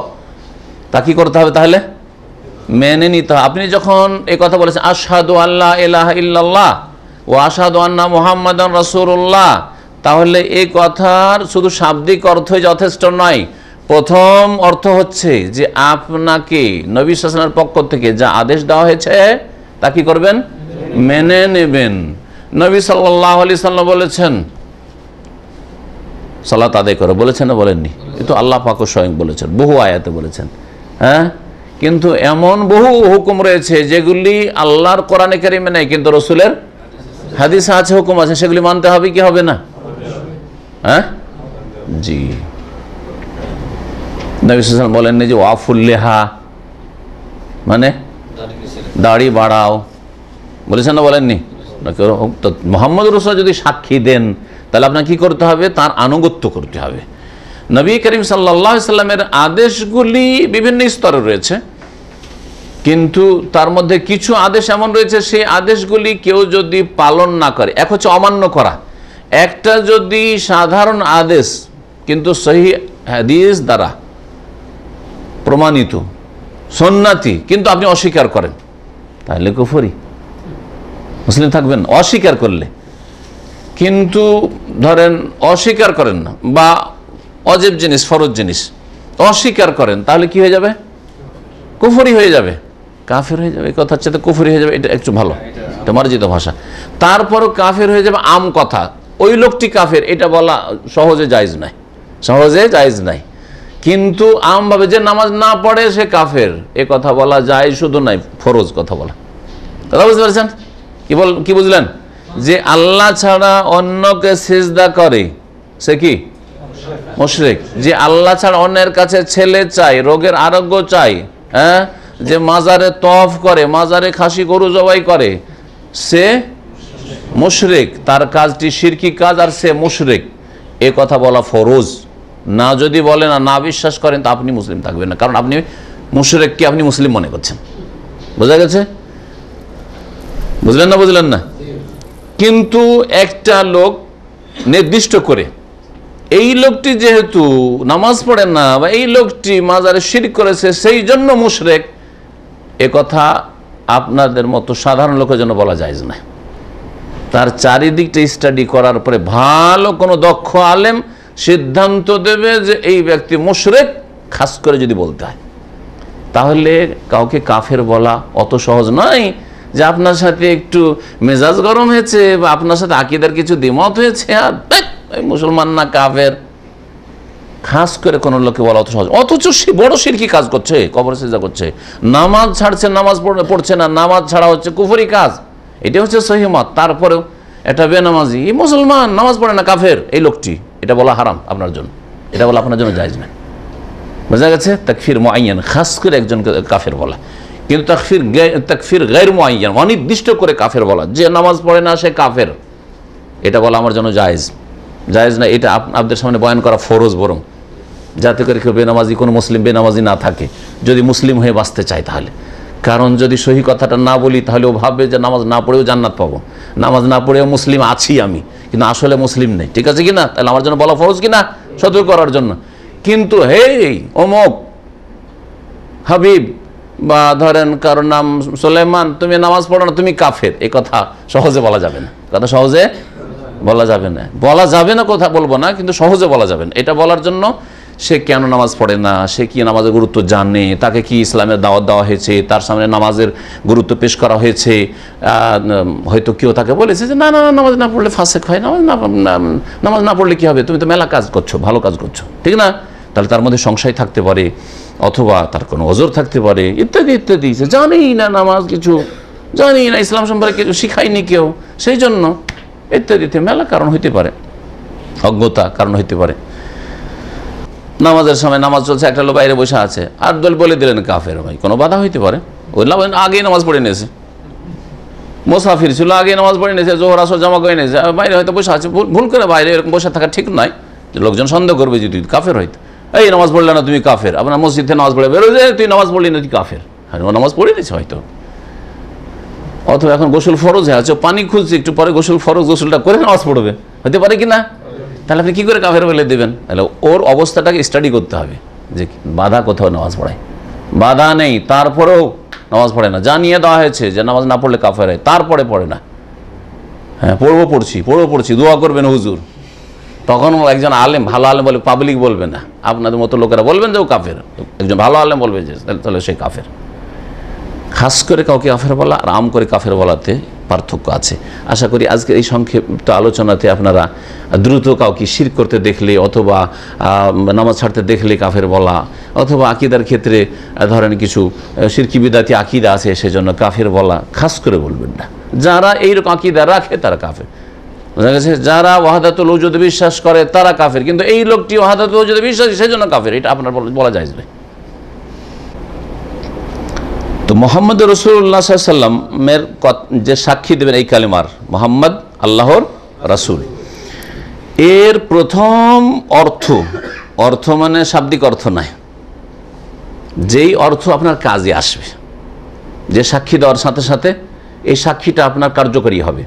তা কি করতে হবে তাহলে? মেনে নিতে হবে। আপনি যখন এই কথা বলেছেন, আশহাদু আল্লাহ এলাহ ইল্লাল্লাহ ও আশহাদু আন্না মুহাম্মাদান রাসূলুল্লাহ তাহলে এই কথার শুধু শাব্দিক অর্থই যথেষ্ট নয়। প্রথম অর্থ হচ্ছে যে আপনাকে নবী শাসনের পক্ষ থেকে যা আদেশ দেওয়া হয়েছে, তা কি করবেন? মেনে নেবেন। নবী সাল্লাহ আলি সাল্লাম বলেছেন, সালাত আদায় করো। বলেছেন না বলেননি? কিন্তু আল্লাহ পাকও স্বয়ং বলেছেন, বহু আয়াতে বলেছেন। হ্যাঁ? কিন্তু এমন বহু হুকুম রয়েছে যেগুলি আল্লাহর কোরআনে কারিমে নেই, কিন্তু রসুলের হাদিস আছে, হুকুম আছে, সেগুলি মানতে হবে কি হবে না? হ্যাঁ? জি। নবী সাল্লাম বলেননি যে ওয়াফুল্লেহা মানে দাড়ি বাড়াও। বলেছেন না বলেননি? মোহাম্মদ রসুল যদি সাক্ষী দেন, তাহলে আপনার কি করতে হবে? তার আনুগত্য করতে হবে। নবী করিম সাল্লাহ সাল্লামের আদেশগুলি বিভিন্ন স্তরে রয়েছে। কিন্তু তার মধ্যে কিছু আদেশ এমন রয়েছে, সেই আদেশগুলি কেউ যদি পালন না করে, এক হচ্ছে অমান্য করা। একটা যদি সাধারণ আদেশ, কিন্তু সহি হাদিস দ্বারা প্রমাণিত সন্ন্যাতি কিন্তু আপনি অস্বীকার করেন, তাহলে কুফরি। মুসলিম থাকবেন, অস্বীকার করলে। কিন্তু ধরেন, অস্বীকার করেন না, বা অজেব জিনিস, ফরজ জিনিস, অস্বীকার করেন, তাহলে কি হয়ে যাবে? কুফরি হয়ে যাবে। কাফের হয়ে যাবে কথা হচ্ছে কুফরি হয়ে যাবে, এটা একটু ভালো, এটা মার্জিত ভাষা। তারপরও কাফের হয়ে যাবে, আম কথা। ওই লোকটি কাফের, এটা বলা সহজে জায়জ নাই, সহজে জায়জ নাই। কিন্তু আমভাবে যে নামাজ না পড়ে, সে কাফের, এ কথা বলা যায়, শুধু নাই, ফরজ কথা বলা। কথা বুঝতে পারছেন? কি বল, কি বুঝলেন? যে আল্লাহ ছাড়া অন্যকে সেজদা করে, সে কি? মুশরিক। যে আল্লাহ ছাড়া অন্যের কাছে ছেলে চাই রোগের আরোগ্য চাই হ্যাঁ? যে মাজারে তফ করে, মাজারে খাসি গরু জবাই করে, সে মুশরিক। তার কাজটি শিরকি কাজ আর সে মুশরিক। এ কথা বলা ফরজ। না যদি বলেন আর না বিশ্বাস করেন, তা আপনি মুসলিম থাকবেন না। কারণ আপনি মুশরেককে আপনি মুসলিম মনে করছেন। বোঝা গেছে? বুঝলেন না বুঝলেন না? কিন্তু একটা লোক নির্দিষ্ট করে, এই লোকটি যেহেতু নামাজ পড়ে না বা এই লোকটি মাজারে শির করেছে, সেই জন্য মুশরেক, এ কথা আপনাদের মতো সাধারণ লোকের জন্য বলা যায় না। তার চারিদিকটা স্টাডি করার পরে ভালো কোনো দক্ষ আলেম সিদ্ধান্ত দেবে যে এই ব্যক্তি মুশরেক, খাস করে যদি বলতে হয়। তাহলে কাউকে কাফের বলা অত সহজ নয় যে আপনার সাথে একটু মেজাজ গরম হয়েছে বা আপনার সাথে আকিদার কিছু দ্বিমত হয়েছে, আর মুসলমান না কাফের। খাস করে কোনো লোককে বলা অত সহজ। অথচ সে বড় সিরকি কাজ করছে, কবর সেজা করছে। নামাজ ছাড়ছে, নামাজ পড়ছে না, নামাজ ছাড়া হচ্ছে কুফরি কাজ। এটা হচ্ছে সহিমত তারপরেও এটা বেনামাজি, এই মুসলমান নামাজ পড়ে না, কাফের, এই লোকটি। এটা বলা হারাম আপনার জন্য। এটা বলা আপনার জন্য জায়জ না বোঝা গেছে? তাকফির মোয়াইয়ান খাস করে একজনকে কাফের বলা। কিন্তু তাকফির তাকফির গৈর মোয়াইয়ান অনির্দিষ্ট করে কাফের বলা, যে নামাজ পড়ে না সে কাফের। এটা বলা আমার জন্য জায়েজ। জায়েজ না, এটা আপ- আপনাদের সামনে বয়ান করা ফরজ বরং। যাতে করে কেউ বেনামাজি, কোনো মুসলিম বেনামাজি না থাকে। যদি মুসলিম হয়ে বাঁচতে চায় তাহলে। কারণ যদি সহি কথাটা না বলি, তাহলে ও ভাববে যে নামাজ না পড়েও জান্নাত পাবো। নামাজ না পড়েও মুসলিম আছি আমি। কিন্তু আসলে মুসলিম নেই। ঠিক আছে কি না তাহলে আমার জন্য বলা ফরজ কি না সতর্ক করার জন্য। কিন্তু হে অমুক হাবিব বা ধরেন কারোর নাম সোলেমান তুমি নামাজ পড়ো না তুমি কাফের। এই কথা সহজে বলা যাবে না। কথা সহজে বলা যাবে না। বলা যাবে না কথা বলব না কিন্তু সহজে বলা যাবে না। এটা বলার জন্য সে কেন নামাজ পড়ে না সে কি নামাজের গুরুত্ব জানে তাকে কি ইসলামের দাওয়াত দেওয়া হয়েছে তার সামনে নামাজের গুরুত্ব পেশ করা হয়েছে হয়তো কেউ তাকে বলেছে যে না না না, নামাজ না পড়লে ফাঁসেক হয় নামাজ না- নামাজ না পড়লে কি হবে? তুমি তো মেলা কাজ করছ ভালো কাজ করছ। ঠিক না? তাহলে তার মধ্যে সংশয় থাকতে পারে। অথবা তার কোনো অজর থাকতে পারে, ইত্যাদি ইত্যাদি। সে জানেই না নামাজ কিছু জানি না ইসলাম সম্পর্কে কিছু শিখায়নি কেউ। সেই জন্য ইত্যাদিতে মেলা কারণ হইতে পারে, অজ্ঞতা কারণ হইতে পারে। নামাজের সময় নামাজ চলছে, একটা লোক বাইরে বসে আছে। আর দল বলে দিলেন, কাফের ভাই, কোনো বাধা হইতে পারে? ওই আগেই নামাজ পড়ে নিয়েছে। মোসাফির ছিল আগে নামাজ পড়ে নিয়েছে, জোহর, আসর জমা করে নিয়েছে। বাইরে হয়তো বসে আছে, ভুল করে বাইরে এরকম বসে থাকা ঠিক নয় লোকজন সন্দেহ করবে যদি কাফের হইতো। এই নামাজ পড়লে না তুমি কাফের? আপনার মসজিদে নামাজ পড়ে বেরো যে তুই নামাজ পড়লি না তুই কাফের? হ্যাঁ ও নামাজ পড়ে নিয়েছে হয়তো। অথবা এখন গোসল ফরজ হয়ে আছে পানি খুঁজছে একটু পরে গোসল ফরজ, গোসলটা করে নামাজ পড়বে। হতে পারে কি না? তাহলে আপনি কী করে কাফের বলে দেবেন? তাহলে ওর অবস্থাটাকে স্টাডি করতে হবে, যে বাধা কোথাও নামাজ পড়ায়। বাধা নেই, তারপরেও নামাজ পড়ে না। জানিয়ে দেওয়া হয়েছে যে নামাজ না পড়লে কাফের হয়, তারপরে পড়ে না। হ্যাঁ পড়ব পড়ছি পড়ব পড়ছি, দোয়া করবেন হুজুর। তখন একজন আলেম, ভালো আলেম বলে পাবলিক বলবে না। আপনাদের মতো লোকেরা বলবেন যে ও কাফের। একজন ভালো আলেম বলবে যে, তাহলে- সে কাফের। খাস করে কাউকে কাফের বলা, আর আম করে কাফের বলাতে পার্থক্য আছে। আশা করি আজকে এই সংক্ষিপ্ত আলোচনাতে আপনারা দ্রুত কাউকে শির করতে দেখলে, অথবা নামাজ ছাড়তে দেখলে কাফের বলা, অথবা আকিদার ক্ষেত্রে ধরেন কিছু শিরকি বিদাতি আকিদা আছে, সেজন্য কাফের বলা, খাস করে বলবেন না। যারা এইরকম আকিদা রাখে, তারা কাফের। বোঝা গেছে? যারা ওয়াহাদাতুল উজুদ বিশ্বাস করে, তারা কাফের। কিন্তু এই লোকটি ওয়াহাদাতুল উজুদ বিশ্বাসী, সেজন্য কাফের। এটা আপনার বলা- যায় না তো মোহাম্মদ রসুল্লাহ সাল্লামের যে সাক্ষী দেবেন এই কালিমার, মোহাম্মদ আল্লাহর রাসূল। এর প্রথম অর্থ অর্থ মানে শাব্দিক অর্থ নয়। যেই অর্থ আপনার কাজে আসবে, যে সাক্ষী দেওয়ার সাথে সাথে এই সাক্ষীটা আপনার কার্যকরী হবে।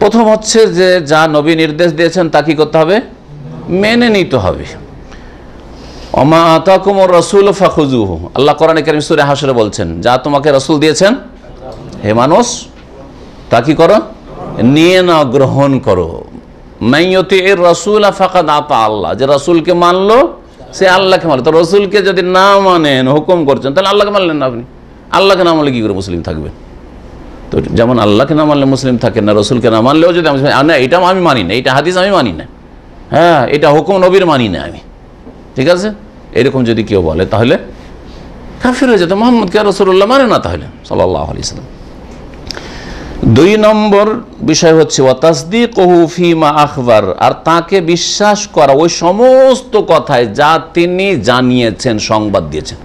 প্রথম হচ্ছে যে যা নবী নির্দেশ দিয়েছেন তা কি করতে হবে? মেনে নিতে হবে। অমা আতাকুমর রসুল ফাখুজুহু আল্লাহ কোরআন কারিম সূরা হাসরে বলছেন, যা তোমাকে রসুল দিয়েছেন, হে মানুষ, তা কি করো? নিয়ে না গ্রহণ করো। মাইয়তি এর রসুল ফাকাদ আতা আল্লাহ। যে রসুলকে মানলো, সে আল্লাহকে মানলো। তো রসুলকে যদি না মানেন, হুকুম করছেন, তাহলে আল্লাহকে মানলেন না আপনি। আল্লাহকে না মানলে কি করে মুসলিম থাকবেন? তো যেমন আল্লাহকে না মানলে মুসলিম থাকেন না, রসুলকে না মানলেও যদি আমি না, এটা আমি মানি না, এটা হাদিস আমি মানি না। হ্যাঁ এটা হুকুম নবীর মানি না আমি। ঠিক আছে? এরকম যদি কেউ বলে, তাহলে কাফির হয়ে যেত। মোহাম্মদকে রসুল্লাহ মানে না তাহলে সাল্লাহ আলি সাল্লাম। দুই নম্বর বিষয় হচ্ছে ওয়াতাসদি কহুফিমা আখবর। আর তাকে বিশ্বাস করা, ওই সমস্ত কথায় যা তিনি জানিয়েছেন, সংবাদ দিয়েছেন।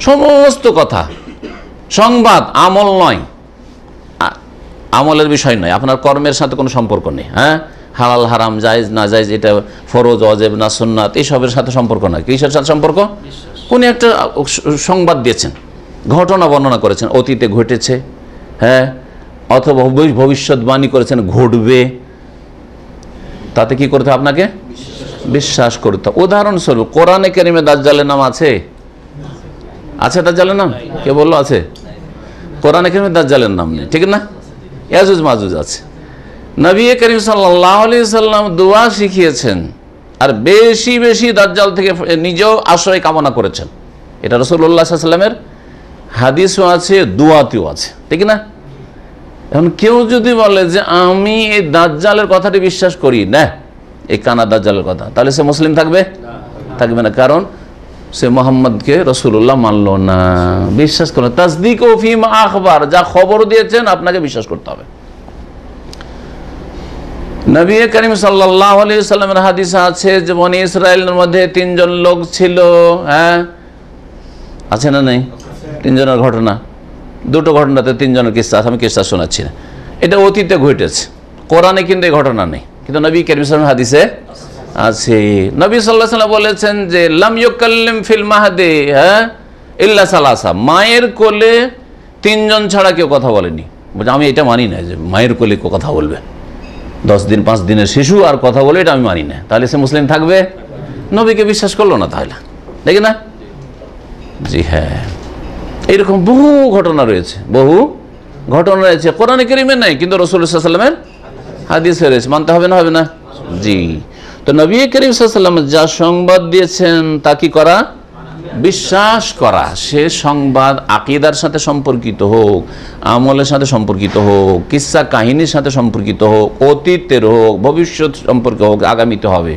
সমস্ত কথা। সংবাদ, আমল নয়। আমলের বিষয় নয় আপনার কর্মের সাথে কোনো সম্পর্ক নেই হ্যাঁ? হালাল হারাম জায়েজ না জায়েজ এটা ফরজ অজেব না সুন্নাত এইসবের সাথে সম্পর্ক নয়। কিসের সাথে সম্পর্ক? কোন একটা সংবাদ দিয়েছেন ঘটনা বর্ণনা করেছেন অতীতে ঘটেছে হ্যাঁ? অথবা ভবি- ভবিষ্যৎবাণী করেছেন ঘটবে। তাতে কি করতে আপনাকে? বিশ্বাস করতে। উদাহরণস্বরূপ কোরআনে কেরিমে দাজ্জালের নাম আছে? আছে দাজ্জালের নাম? কে বলল আছে? কোরআনে কেরিমে দাজ্জালের নাম নেই ঠিক না? ইয়াজুজ মাজুজ আছে। নবী করিম সাল্লাহ আলি সাল্লাম দোয়া শিখিয়েছেন আর বেশি বেশি দাজ্জাল থেকে নিজেও আশ্রয় কামনা করেছেন। এটা রসুল্লাহ সাল্লামের হাদিসও আছে দোয়াতেও আছে। ঠিক না? এখন কেউ যদি বলে যে আমি এই দাজ্জালের কথাটি বিশ্বাস করি না এই কানা দাজ্জালের কথা তাহলে সে মুসলিম থাকবে? থাকবে না। কারণ সে মোহাম্মদকে রসুল্লাহ মানল না। বিশ্বাস করল তাসদিক ও ফিম আখবার, যা খবর দিয়েছেন, আপনাকে বিশ্বাস করতে হবে। নবী করিম সাল্লাহ সাল্লামের হাদিস আছে যে বনি ইসরায়েলের মধ্যে তিনজন লোক ছিল হ্যাঁ? আছে না নেই? তিনজনের ঘটনা। দুটো ঘটনাতে তিনজনের কিস্তা আমি কিস্তা শোনাচ্ছি না। এটা অতীতে ঘটেছে। কোরআনে কিন্তু এই ঘটনা নেই। কিন্তু নবী করিম সাল্লাম হাদিসে আছে। নবী সাল্লাহ বলেছেন যে, লাম ইউকাল্লিম ফিল মাহাদে হ্যাঁ? ইল্লা সালাসা। মায়ের কোলে তিনজন ছাড়া কেউ কথা বলেনি। বলছে, আমি এটা মানি না যে, মায়ের কোলে কেউ কথা বলবে। দশ দিন, পাঁচ দিনের শিশু আর কথা বলে এটা আমি মানি না। তাহলে সে মুসলিম থাকবে? নবীকে বিশ্বাস করল না তাহলে। দেখি না? জি হ্যাঁ। এরকম বহু ঘটনা রয়েছে। বহু ঘটনা রয়েছে। কোরআনে কেরিমে নাই, কিন্তু রসুল্লাহামের হাদিসে রয়েছে। মানতে হবে না হবে না? জি। তো নবী করিম সাল্লাম যা সংবাদ দিয়েছেন তা কি করা? বিশ্বাস করা। সে সংবাদ আকিদার সাথে সম্পর্কিত হোক, আমলের সাথে সম্পর্কিত হোক, কিসা কাহিনীর সাথে সম্পর্কিত হোক, অতীতের হোক, ভবিষ্যৎ সম্পর্কে হোক, আগামীতে হবে।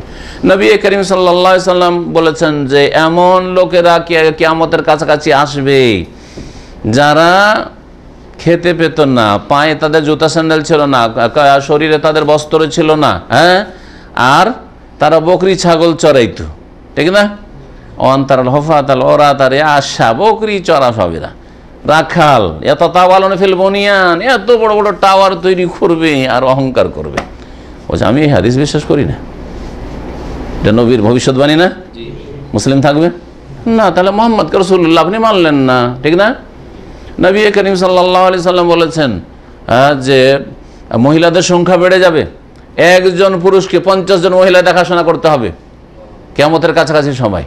নবী করিম সাল্লা সাল্লাম বলেছেন যে, এমন লোকেরা কেয়ামতের কাছাকাছি আসবে? যারা খেতে পেত না, পায়ে তাদের জুতা স্যান্ডেল ছিল না শরীরে তাদের বস্ত্র ছিল না হ্যাঁ? আর তারা বকরি ছাগল চড়াইতো ঠিক না? অন্তারাল হফাতাল ওরা তারে আশা বকরি চড়া সবেরা। রাখাল এত তাওয়ালনে ফেল বনিয়ান এত বড় বড় টাওয়ার তৈরি করবে আর অহংকার করবে। বলছে আমি এই হাদিস বিশ্বাস করি না। এটা নবীর ভবিষ্যৎবাণী না? মুসলিম থাকবে? না তাহলে মোহাম্মদ রসুল্লাহ আপনি মানলেন না ঠিক না? নবী করিম সাল্লাহ আলি সাল্লাম বলেছেন যে মহিলাদের সংখ্যা বেড়ে যাবে একজন পুরুষকে পঞ্চাশ জন মহিলা দেখাশোনা করতে হবে। কেমতের কাছাকাছি সময়।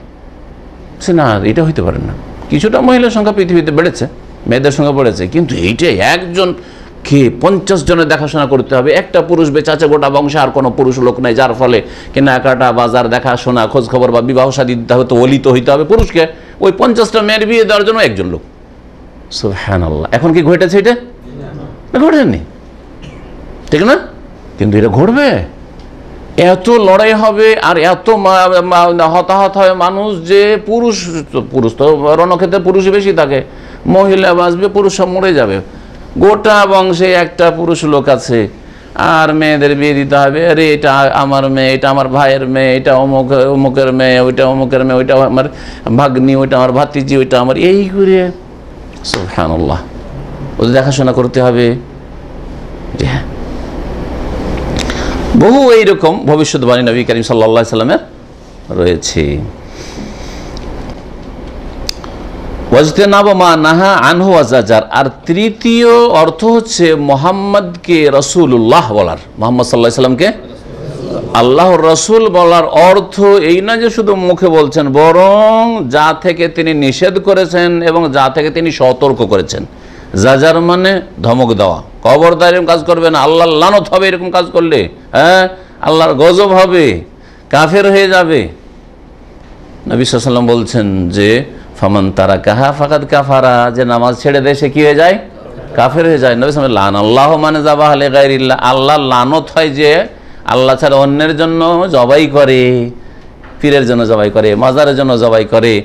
সে না, এটা হইতে পারে না। কিছুটা মহিলার সংখ্যা পৃথিবীতে বেড়েছে, মেয়েদের সংখ্যা বেড়েছে, কিন্তু এইটা একজন কে পঞ্চাশ জনের দেখাশোনা করতে হবে। একটা পুরুষ বেঁচে আছে, গোটা বংশে আর কোনো পুরুষ লোক নেই, যার ফলে কেনাকাটা, বাজার, দেখাশোনা খোঁজ খবর বা বিবাহ সাদী দিতে হবে, তো অলিত হইতে হবে পুরুষকে। ওই পঞ্চাশটা মেয়ের বিয়ে দেওয়ার জন্য একজন লোক। হ্যাঁ আল্লাহ এখন কি ঘটেছে এটা? না, ঘটেনি। ঠিক না? কিন্তু এটা ঘটবে। এত লড়াই হবে আর এত হতাহত হয় মানুষ যে পুরুষ পুরুষ তো রণক্ষেত্রে পুরুষ বেশি থাকে। মহিলা বাঁচবে, পুরুষ সব মরে যাবে। গোটা বংশে একটা পুরুষ লোক আছে। আর মেয়েদের বিয়ে দিতে হবে। আরে, এটা আমার মেয়ে, এটা আমার ভাইয়ের মেয়ে, এটা অমুক, অমুকের মেয়ে, ওইটা অমুকের মেয়ে, ওইটা আমার ভাগ্নি, ওইটা আমার ভাতিজি, ওইটা আমার এই করে। সুবহানাল্লাহ। ওদের দেখাশোনা করতে হবে। হ্যাঁ বহু এইরকম ভবিষ্যৎবাণী নবী করিম সাল্লা সাল্লামের রয়েছে। আর তৃতীয় অর্থ হচ্ছে মোহাম্মদকে রসুল্লাহ বলার। মোহাম্মদ সাল্লাহ সাল্লামকে আল্লাহ রসুল বলার অর্থ এই না যে শুধু মুখে বলছেন, বরং যা থেকে তিনি নিষেধ করেছেন এবং যা থেকে তিনি সতর্ক করেছেন। যাজার মানে ধমক দেওয়া। কবরদার এরকম কাজ করবে না আল্লাহ লানত হবে এরকম কাজ করলে। হ্যাঁ? আল্লাহর গজব হবে, কাফের হয়ে যাবে। নবী বলছেন যে, ফামান তারা কাহা ফাকাদ কাফারা যে নামাজ ছেড়ে দেয়, সে কি হয়ে যায়? কাফের হয়ে যায়। নবী সাল্লাম লান আল্লাহ মানে যাবা হলে গাইরিল্লাহ আল্লাহ লানত হয় যে, আল্লাহ ছাড়া অন্যের জন্য জবাই করে, পীরের জন্য জবাই করে, মাজারের জন্য জবাই করে।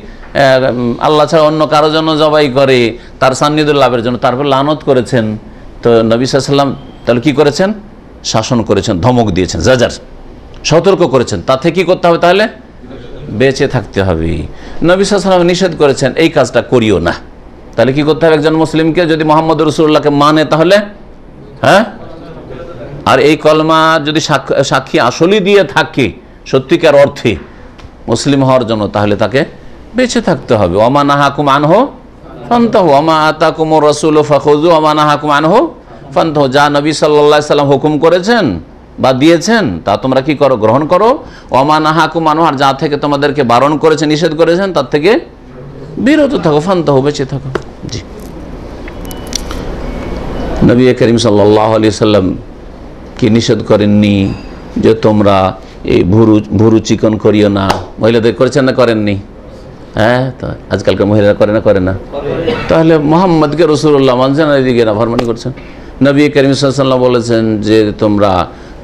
আল্লাহ ছাড়া অন্য কারও জন্য জবাই করে, তার সান্নিধ্যের লাভের জন্য। তারপর লানত করেছেন। তো নবী সাল্লাম তাহলে কি করেছেন? শাসন করেছেন, ধমক দিয়েছেন, জাজার। সতর্ক করেছেন। তাতে কি করতে হবে তাহলে? বেঁচে থাকতে হবে। নবী সাল্লাম নিষেধ করেছেন, এই কাজটা করিও না। তাহলে কি করতে হবে একজন মুসলিমকে? যদি মোহাম্মদ রসুল্লাহকে মানে তাহলে? হ্যাঁ? আর এই কলমা যদি সাক্ষ- সাক্ষী আসলেই দিয়ে থাকে, সত্যিকার অর্থে মুসলিম হওয়ার জন্য, তাহলে তাকে বেঁচে থাকতে হবে। ওমা নাহাকুম আনহো ফান্তাহু। ওমা আতাকুম রসুল ফখুজু ওমা নাহাকুম আনহো ফান্তাহু। যা নবী সাল্লাহ সাল্লাম হুকুম করেছেন বা দিয়েছেন, তা তোমরা কি করো? গ্রহণ করো। ওমা নাহাকুম আনহু, আর যা থেকে তোমাদেরকে বারণ করেছেন নিষেধ করেছেন, তার থেকে বিরত থাকো, ফান্তাহু, বেঁচে থাকো। জি। নবী করিম সাল্লাহ আলি সাল্লাম কি নিষেধ করেননি যে তোমরা এই ভুরু ভুরু চিকন করিও না? মহিলাদের করেছেন না করেননি? হ্যাঁ তো আজকালকার মহিলারা করে না করে না। তাহলে মোহাম্মদকে রসুল্লাহ মানছেন আর এদিকে না ভরমানি করছেন? নবী করিম সাল্লাম বলেছেন যে তোমরা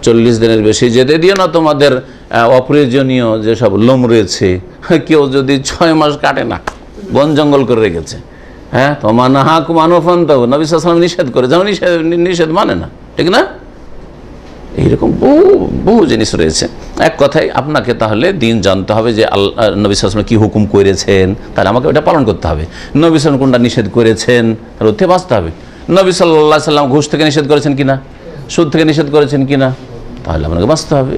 চল্লিশ দিনের বেশি যেতে দিও না, তোমাদের অপ্রয়োজনীয় যেসব লোম রয়েছে, কেউ যদি ছয় মাস কাটে না, বন জঙ্গল করে রেখেছে। হ্যাঁ তো মানা হাক তো নবী সাল্লাম নিষেধ করে যেমন নিষেধ নিষেধ মানে না, ঠিক না? এইরকম বহু বহু জিনিস রয়েছে। এক কথায় আপনাকে তাহলে দিন জানতে হবে যে আল্লাহ নবী সালাম কী হুকুম করেছেন, তাহলে আমাকে ওটা পালন করতে হবে। নবী সালাম কোনটা নিষেধ করেছেন, তাহলে ওতে বাঁচতে হবে। নবী সাল্লাহ সাল্লাম ঘুষ থেকে নিষেধ করেছেন কিনা, সুদ থেকে নিষেধ করেছেন কিনা, তাহলে আপনাকে বাঁচতে হবে।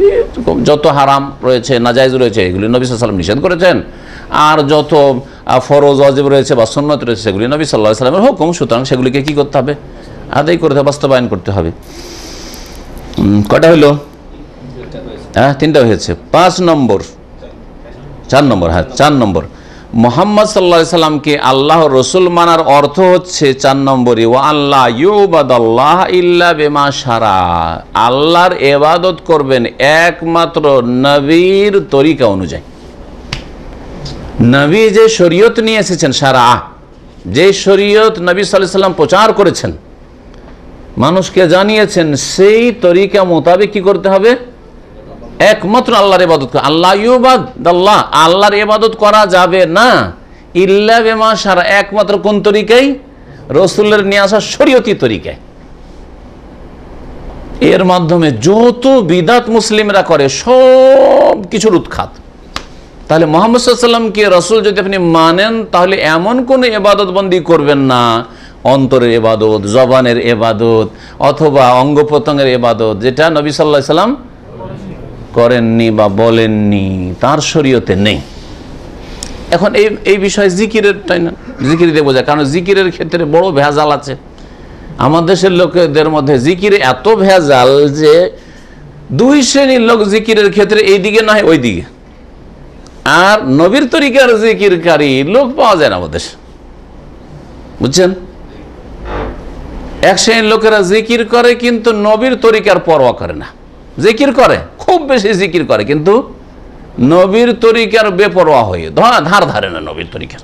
যত হারাম রয়েছে নাজাইজ রয়েছে, এগুলি নবী সাল্লাম নিষেধ করেছেন। আর যত ফরজ অজেব রয়েছে বা সন্ন্যত রয়েছে, সেগুলি নবী সাল্লাহ সাল্লামের হুকুম, সুতরাং সেগুলিকে কী করতে হবে? আদায় করতে বাস্তবায়ন করতে হবে। কটা হলো হ্যাঁ তিনটা হয়েছে। পাঁচ নম্বর। চার নম্বর হ্যাঁ চার নম্বর। মোহাম্মদ সাল্লা সাল্লামকে আল্লাহ রসুল মানার অর্থ হচ্ছে চার নম্বরে ও আল্লাহ ইউবাদ আল্লাহ ইল্লা বেমা সারা আল্লাহর এবাদত করবেন একমাত্র নবীর তরিকা অনুযায়ী। নবী যে শরীয়ত নিয়ে এসেছেন সারা যে শরীয়ত নবী সাল্লাহ সাল্লাম প্রচার করেছেন মানুষকে জানিয়েছেন, সেই তরিকা মোতাবেক কি করতে হবে? একমাত্র আল্লাহর ইবাদত। আল্লাহ ইউবাদ আল্লাহ আল্লাহর ইবাদত করা যাবে না। ইল্লা বেমা সারা একমাত্র কোন তরিকাই? রসুলের নিয়ে আসা শরীয়তি তরিকায়। এর মাধ্যমে যত বিদাত মুসলিমরা করে, সব কিছুর উৎখাত। তাহলে মোহাম্মদ সাল্লামকে রসুল যদি আপনি মানেন, তাহলে এমন কোনো এবাদত বন্দি করবেন না অন্তরের এবাদত, জবানের এবাদত, অথবা অঙ্গ প্রত্যঙ্গের এবাদত, যেটা নবী সাল্লাহ সাল্লাম করেননি বা বলেননি, তার শরীয়তে নেই। এখন এই এই বিষয়ে জিকিরের তাই না? জিকির দিয়ে বোঝায়, কারণ জিকিরের ক্ষেত্রে বড় ভেজাল আছে। আমার দেশের লোকেদের মধ্যে জিকিরে এত ভেজাল যে দুই শ্রেণির লোক জিকিরের ক্ষেত্রে এই দিকে নয়, ওই দিকে। আর নবীর তরিকার জিকিরকারী লোক পাওয়া যায় না আমাদের। বুঝছেন? এক শ্রেণির লোকেরা জিকির করে, কিন্তু নবীর তরিকার পরোয়া করে না। জিকির করে, খুব বেশি জিকির করে, কিন্তু নবীর তরিকার বেপরোয়া হয়ে, ধার, ধারে না নবীর তরিকার।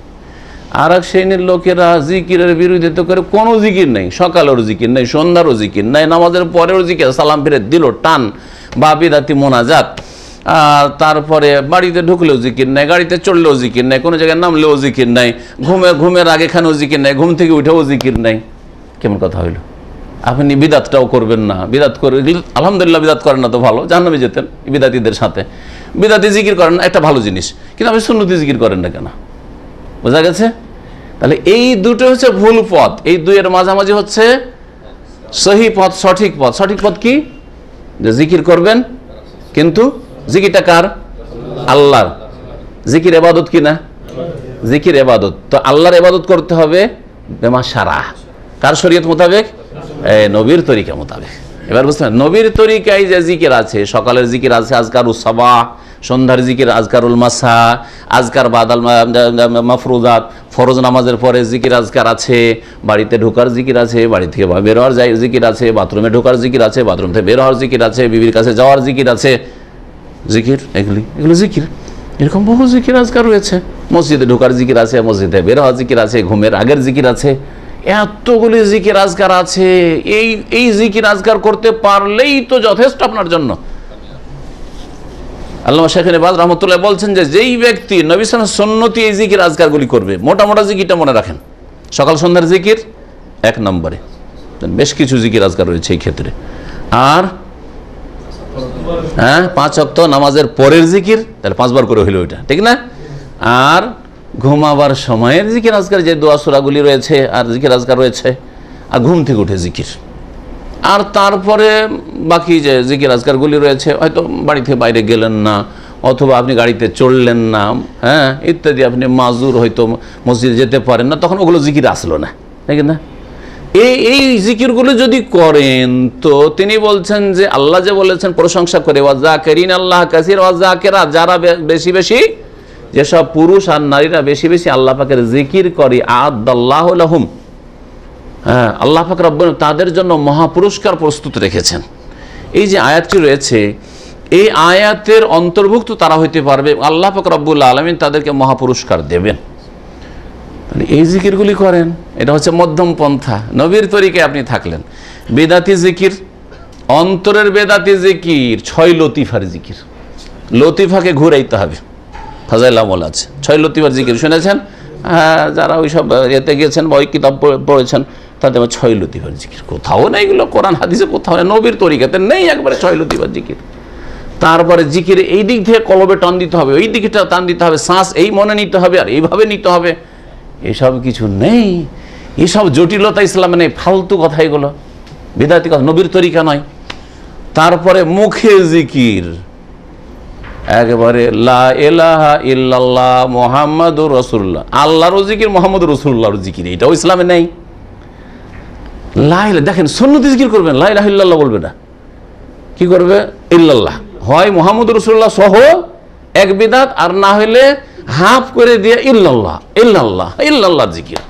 আর এক শ্রেণির লোকেরা জিকিরের বিরোধিতা করে, কোনো জিকির নেই, সকালেরও জিকির নেই, সন্ধ্যারও জিকির নেই, নামাজের পরেও জিকির, সালাম ফিরে দিল, টান, বা বিদাতি মোনাজাত তারপরে বাড়িতে ঢুকলেও জিকির নেই, গাড়িতে চললেও জিকির নেই, কোনো জায়গায় নামলেও জিকির নেই, ঘুমে, ঘুমের আগে খানেও জিকির নেই, ঘুম থেকে উঠেও জিকির নেই। কেমন কথা হইল? আপনি বিদাতটাও করবেন না। বিদাত করে আলহামদুলিল্লাহ বিদাত করেন না তো ভালো। জাহ্নবী যেতেন, বিদাতিদের সাথে। বিদাতি জিকির করেন একটা ভালো জিনিস। কিন্তু আপনি সুন্নতি জিকির করেন না কেন? বোঝা গেছে? তাহলে এই দুটো হচ্ছে ভুল পথ। এই দুইয়ের মাঝামাঝি হচ্ছে সহি পথ, সঠিক পথ। সঠিক পথ কি? যে জিকির করবেন, কিন্তু জিকিরটা কার? আল্লাহর। জিকির এবাদত কি না? জিকির এবাদত। তো আল্লাহর এবাদত করতে হবে বেমা সারা কার শরীয়ত মোতাবেক? নবীর তরিকা মোতাবেক। এবার বুঝতে? নবীর তরিকায় যে জিকির আছে, সকালের জিকির আছে আজকার উসাবা সন্ধ্যার জিকির আজকারুল মাসা, আজকার বাদাল মাফরুজাত, ফরজ নামাজের পরে জিকির আজকার আছে, বাড়িতে ঢোকার জিকির আছে, বাড়ি থেকে বের হওয়ার জিকির আছে, বাথরুমে ঢোকার জিকির আছে, বাথরুম থেকে বের হওয়ার জিকির আছে, বিবির কাছে যাওয়ার জিকির আছে। জিকির? এগুলি? এগুলো জিকির। এরকম বহু জিকির আজকার রয়েছে। মসজিদে ঢোকার জিকির আছে, মসজিদে বের হওয়ার জিকির আছে, ঘুমের আগের জিকির আছে। এতগুলি জিকির আজকার আছে। এই এই জিকির আজকার করতে পারলেই তো যথেষ্ট আপনার জন্য। আল্লাহ শেখের বাদ রহমতুল্লাহ বলছেন যে, যেই ব্যক্তি নবিসান সন্নতি এই জিকির আজকারগুলি করবে, মোটা মোটা জিকিরটা মনে রাখেন। সকাল সন্ধ্যার জিকির এক নম্বরে। বেশ কিছু জিকির আজকার রয়েছে এই ক্ষেত্রে। আর হ্যাঁ পাঁচ অক্ত নামাজের পরের জিকির, তাহলে পাঁচবার করে হইল ওইটা, ঠিক না? আর ঘুমাবার সময়ের জিকির আজকার যে দোয়া সুরাগুলি রয়েছে আর জিকির আজকার রয়েছে, আর ঘুম থেকে উঠে জিকির। আর তারপরে বাকি যে জিকির আজকারগুলি রয়েছে, হয়তো বাড়ি থেকে বাইরে গেলেন না, অথবা আপনি গাড়িতে চললেন না হ্যাঁ ইত্যাদি, আপনি মাজুর হয়তো মসজিদে যেতে পারেন না, তখন ওগুলো জিকির আসলো না ঠিক না? এই এই জিকিরগুলো যদি করেন, তো তিনি বলছেন যে আল্লাহ যে বলেছেন, প্রশংসা করে ওয়াজা করিন আল্লাহ কাসির ওয়াজা কেরা যারা বেশি বেশি যেসব পুরুষ আর নারীরা বেশি বেশি আল্লাহ পাকের জিকির করে, আদাল্লাহ হ্যাঁ আল্লাহ পাক রব্বন তাদের জন্য মহাপুরস্কার প্রস্তুত রেখেছেন। এই যে আয়াতটি রয়েছে, এই আয়াতের অন্তর্ভুক্ত তারা হইতে পারবে আল্লাহ পাক রব্বুল আলমিন তাদেরকে মহাপুরস্কার দেবেন। এই জিকিরগুলি করেন, এটা হচ্ছে মধ্যম পন্থা। নবীর তরিকায় আপনি থাকলেন। বেদাতি জিকির, অন্তরের বেদাতি জিকির, ছয় লতিফার জিকির। লতিফাকে ঘুরাইতে হবে। ফাজাইল আমল আছে। ছয় লতিফার জিকির শুনেছেন? হ্যাঁ যারা ওই সব এতে গেছেন বা ওই কিতাব পড়েছেন, তাদের ছয় লতিফার জিকির। কোথাও নেই এগুলো, কোরআন, হাদিসে কোথাও নেই, নবীর তরিকাতে নেই একবারে ছয় লতিফার জিকির। তারপরে জিকির এই দিক থেকে কলবে টান দিতে হবে, ওই দিকটা টান দিতে হবে, শ্বাস এই মনে নিতে হবে আর এইভাবে নিতে হবে। এসব কিছু নেই। এসব জটিলতা ইসলামে নেই, ফালতু কথা এগুলো। বিদাতি কথা, নবীর তরিকা নয়। তারপরে মুখে জিকির। একেবারে লা এলাহা ইল্লাল্লাহ মোহাম্মদুর রসুল্লাহ আল্লাহরও জিকির মোহাম্মদ রসুল্লাহর জিকির, এটাও ইসলামে নেই। লাইলা দেখেন সন্ন্যতি জিকির করবেন লাইলাহ ইল্লাল্লাহ বলবে না। কি করবে? ইল্লাল্লাহ। হয় মোহাম্মদ রসুল্লাহ সহ এক বিদাত, আর না হইলে হাফ করে দিয়ে ইল্লাল্লাহ ইল্লাল্লাহ ইল্লাল্লাহ জিকির।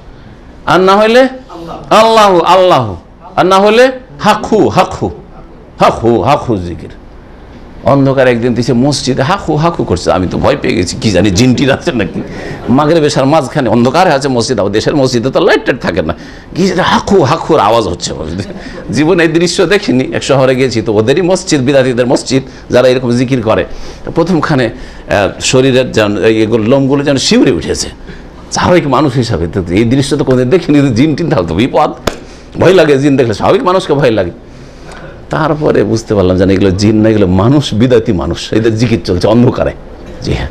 আর না হইলে আল্লাহ আল্লাহ। আর না হইলে হাখু হাখু হাখু হাখু জিকির। অন্ধকার একদিন দিছে, মসজিদে হাকু হাকু করছে। আমি তো ভয় পেয়ে গেছি, কি জানি জিনটি আছে নাকি? মাগরে বেশার মাঝখানে অন্ধকারে আছে মসজিদ, আবার দেশের মসজিদে তো লাইট টাইট থাকে না। কি জানি হাকু, হাকুর আওয়াজ হচ্ছে জীবনে এই দৃশ্য দেখিনি, এক শহরে গেছি তো ওদেরই মসজিদ, বিদাতিদের মসজিদ, যারা এরকম জিকির করে। প্রথমখানে শরীরের যেন এগুলো, লোমগুলো যেন শিউরে উঠেছে। স্বাভাবিক মানুষ হিসাবে তো এই দৃশ্য তো কোনোদিন দেখিনি জিন টিন তাহলে তো বিপদ। ভয় লাগে, জিন দেখলে স্বাভাবিক মানুষকে ভয় লাগে। তারপরে বুঝতে পারলাম যে না, এগুলো জিন না এগুলো মানুষ বিদাতি মানুষ। এদের জিকির চলছে অন্ধকারে। জি হ্যাঁ।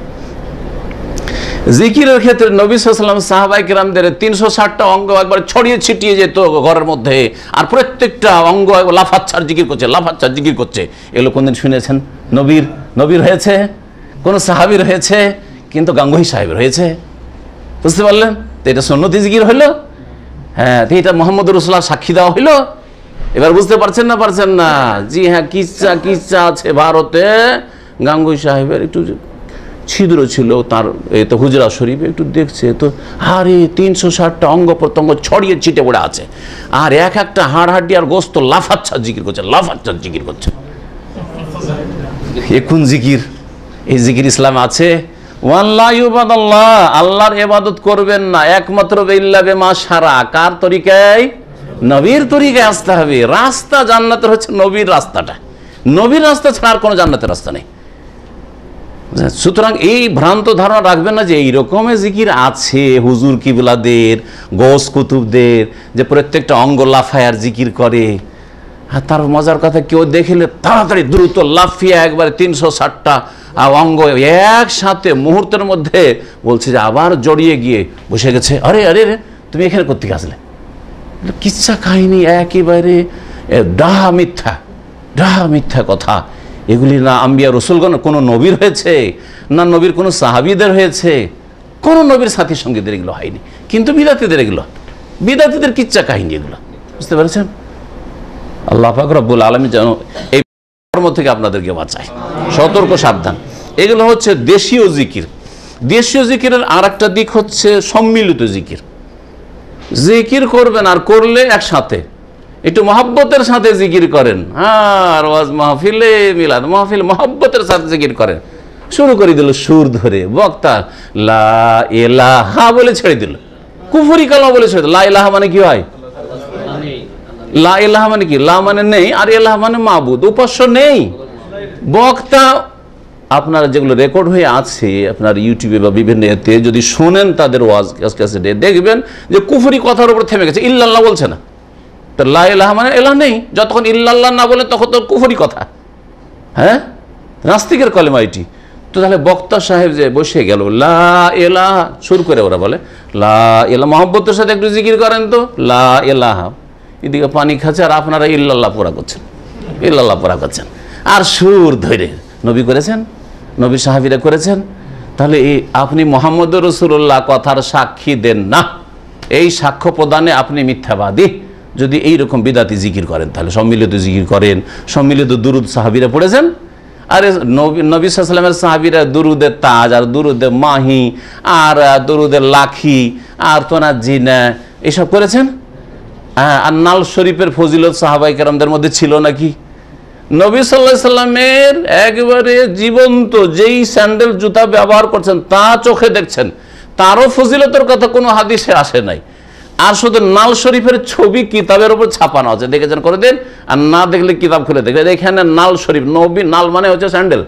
জিকিরের ক্ষেত্রে নবী সাল্লাম সাহাবাই কিরামদের তিনশো ষাটটা অঙ্গ একবার ছড়িয়ে ছিটিয়ে যেত ঘরের মধ্যে। আর প্রত্যেকটা অঙ্গ লাফাচ্ছার জিকির করছে লাফাচ্ছার জিকির করছে। এগুলো কোনদিন শুনেছেন? নবীর নবীর হয়েছে? কোন সাহাবির হয়েছে? কিন্তু গাঙ্গুহি সাহেবের হয়েছে বুঝতে পারলেন? তো এটা সন্ন্যতি জিকির হইল? হ্যাঁ তো এটা মোহাম্মদ রসুল্লাহ সাক্ষী দেওয়া হইল? এবার বুঝতে পারছেন না পারছেন না? জি হ্যাঁ কিচ্ছা কিচ্ছা আছে ভারতে? গাঙ্গুই সাহেবের একটু ছিদ্র ছিল তার তো হুজরা শরীফ, একটু দেখছে তো, আরে তিনশো ষাটটা অঙ্গ প্রত্যঙ্গ ছড়িয়ে ছিটে পড়ে আছে। আর এক একটা হাড় হাড্ডি আর গোস্ত লাফাচ্ছা জিকির করছে লাফাচ্ছা জিকির করছে। এ কোন জিকির? এই জিকির ইসলাম আছে? আল্লাহর এবাদত করবেন না, একমাত্র বিল্লা বেমা সারা। কার তরিকায়? নবীর তরিকায় আসতে হবে। রাস্তা জান্নাতের হচ্ছে নবীর রাস্তাটা। নবীর রাস্তা ছাড়া আর কোনো জান্নাতের রাস্তা নেই। সুতরাং এই ভ্রান্ত ধারণা রাখবেন না যে এই জিকির আছে হুজুর কিবলাদের, গোস কুতুবদের, যে প্রত্যেকটা অঙ্গ লাফায়ার জিকির করে। আর তার মজার কথা, কেউ দেখলে তাড়াতাড়ি দ্রুত লাফিয়া একবারে তিনশো ষাটটা অঙ্গ একসাথে মুহূর্তের মধ্যে বলছে যে আবার জড়িয়ে গিয়ে বসে গেছে। আরে আরে তুমি এখানে করতে আসলে? কিচ্ছা কাহিনী একেবারে ডাহা মিথ্যা ডাহা মিথ্যা কথা। এগুলি না আম্বিয়া রসুলগণ, কোনো নবীর হয়েছে, না নবীর কোনো সাহাবিদের হয়েছে, কোনো নবীর সাথী সঙ্গীদের এগুলো হয়নি। কিন্তু বিদাতিদের এগুলো, বিদাতিদের কিচ্ছা কাহিনী এগুলো, বুঝতে পেরেছেন? আল্লাহ পাক রব্বুল আলমী যেন এই কর্ম থেকে আপনাদেরকে বাঁচায়, সতর্ক, সাবধান। এগুলো হচ্ছে দেশীয় জিকির। দেশীয় জিকিরের আর একটা দিক হচ্ছে সম্মিলিত জিকির। জিকির করবেন আর করলে একসাথে। একটু মহাব্বতের সাথে জিকির করেন। আর ওয়াজ মাহফিলে মিলাদ মাহফিল, মহাব্বতের সাথে জিকির করেন। শুরু করে দিল সুর ধরে। বক্তা, লা এলাহা বলে ছেড়ে দিল। কুফরি কালামা বলে ছেড়ে দিল। লা এলাহা মানে কি হয়? লা এলাহা মানে কি? লা মানে নেই, আর এলাহা মানে মাবুদ। উপাস্য নেই। বক্তা আপনার যেগুলো রেকর্ড হয়ে আছে, আপনার ইউটিউবে বা বিভিন্ন এতে যদি শোনেন তাদের ওয়াজ, ক্যাসেটে দেখবেন যে কুফুরি কথার উপর থেমে গেছে। ইল্লাল্লাহ বলছে না। তো লা এলাহা মানে এলাহ নেই। যতক্ষণ ইল্লাল্লাহ না বলে তখন তো কুফুরি কথা। হ্যাঁ? নাস্তিকের কলেমা এটি। তো তাহলে বক্তা সাহেব যে বসে গেল, লা এলাহা শুরু করে ওরা বলে, লা এলা মহব্বতের সাথে একটু জিকির করেন তো, লা এলাহা এদিকে পানি খাচ্ছে আর আপনারা ইল্লাল্লাহ পোড়া করছেন। ইল্লাল্লাহ পোড়া করছেন। আর সুর ধরে নবী করেছেন, নবী সাহাবিরা করেছেন, তাহলে এই আপনি মোহাম্মদ রসুল্লাহ কথার সাক্ষী দেন না। এই সাক্ষ্য প্রদানে আপনি মিথ্যাবাদী। যদি এই রকম বিদাতি জিকির করেন, তাহলে সম্মিলিত জিকির করেন, সম্মিলিত দুরুদ সাহাবিরা পড়েছেন। আরে নবী সাল্লামের সাহাবিরা দুরুদের তাজ, আর দুরুদের মাহি, আর দুরুদের লাখি, আর তোনার জিনা, এসব করেছেন? হ্যাঁ আর নাল শরীফের ফজিলত সাহাবাই কেরামদের মধ্যে ছিল নাকি? নবী সাল্লাহ সাল্লামের একবারে জীবন্ত যেই স্যান্ডেল, জুতা ব্যবহার করছেন, তা চোখে দেখছেন, তারও ফজিলতের কথা কোনো হাদিসে আসে নাই। আর শুধু নাল শরীফের ছবি কিতাবের উপর ছাপানো আছে। দেখেছেন করে দিন আর না দেখলে কিতাব খুলে দেখবেন এখানে নাল শরীফ, নবী, নাল মানে হচ্ছে স্যান্ডেল।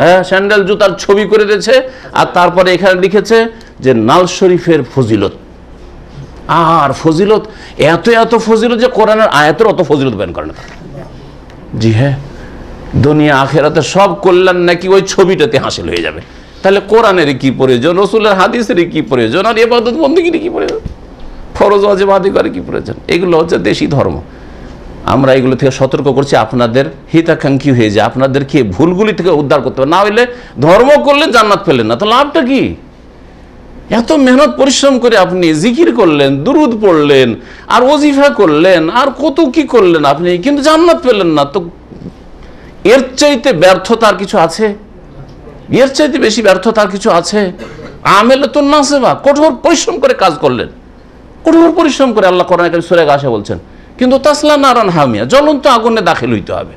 হ্যাঁ স্যান্ডেল, জুতার ছবি করে দিয়েছে। আর তারপরে এখানে লিখেছে যে নাল শরীফের ফজিলত। আর ফজিলত, এত এত ফজিলত যে কোরআনের আয়াতের অত ফজিলত বেন করে না জি হ্যাঁ দুনিয়া আখেরাতে সব কল্যাণ নাকি ওই ছবিটাতে হাসিল হয়ে যাবে। তাহলে কোরআনের কি প্রয়োজন? রসুলের হাদিসের কি প্রয়োজন? আর এবাদত বন্দীগিরি কি প্রয়োজন? ফরজ অজেব আদি করে কি প্রয়োজন? এগুলো হচ্ছে দেশি ধর্ম। আমরা এগুলো থেকে সতর্ক করছি, আপনাদের হিতাকাঙ্ক্ষী হয়ে যায় আপনাদেরকে ভুলগুলি থেকে উদ্ধার করতে হবে। না হইলে ধর্ম করলে জান্নাত পেলেন না। তো লাভটা কি? এত মেহনত পরিশ্রম করে আপনি জিকির করলেন, দুরুদ পড়লেন, আর ওজিফা করলেন, আর কত কি করলেন আপনি, কিন্তু জান্নাত পেলেন না। তো এর চাইতে ব্যর্থতার কিছু আছে? এর চাইতে বেশি ব্যর্থতার কিছু আছে? আমেলে তো না সেবা কঠোর পরিশ্রম করে কাজ করলেন। কঠোর পরিশ্রম করে আল্লাহ কোরআন সুরে আসে বলছেন, কিন্তু তাসলা নারান হামিয়া, জ্বলন্ত আগুনে দাখিল হইতে হবে।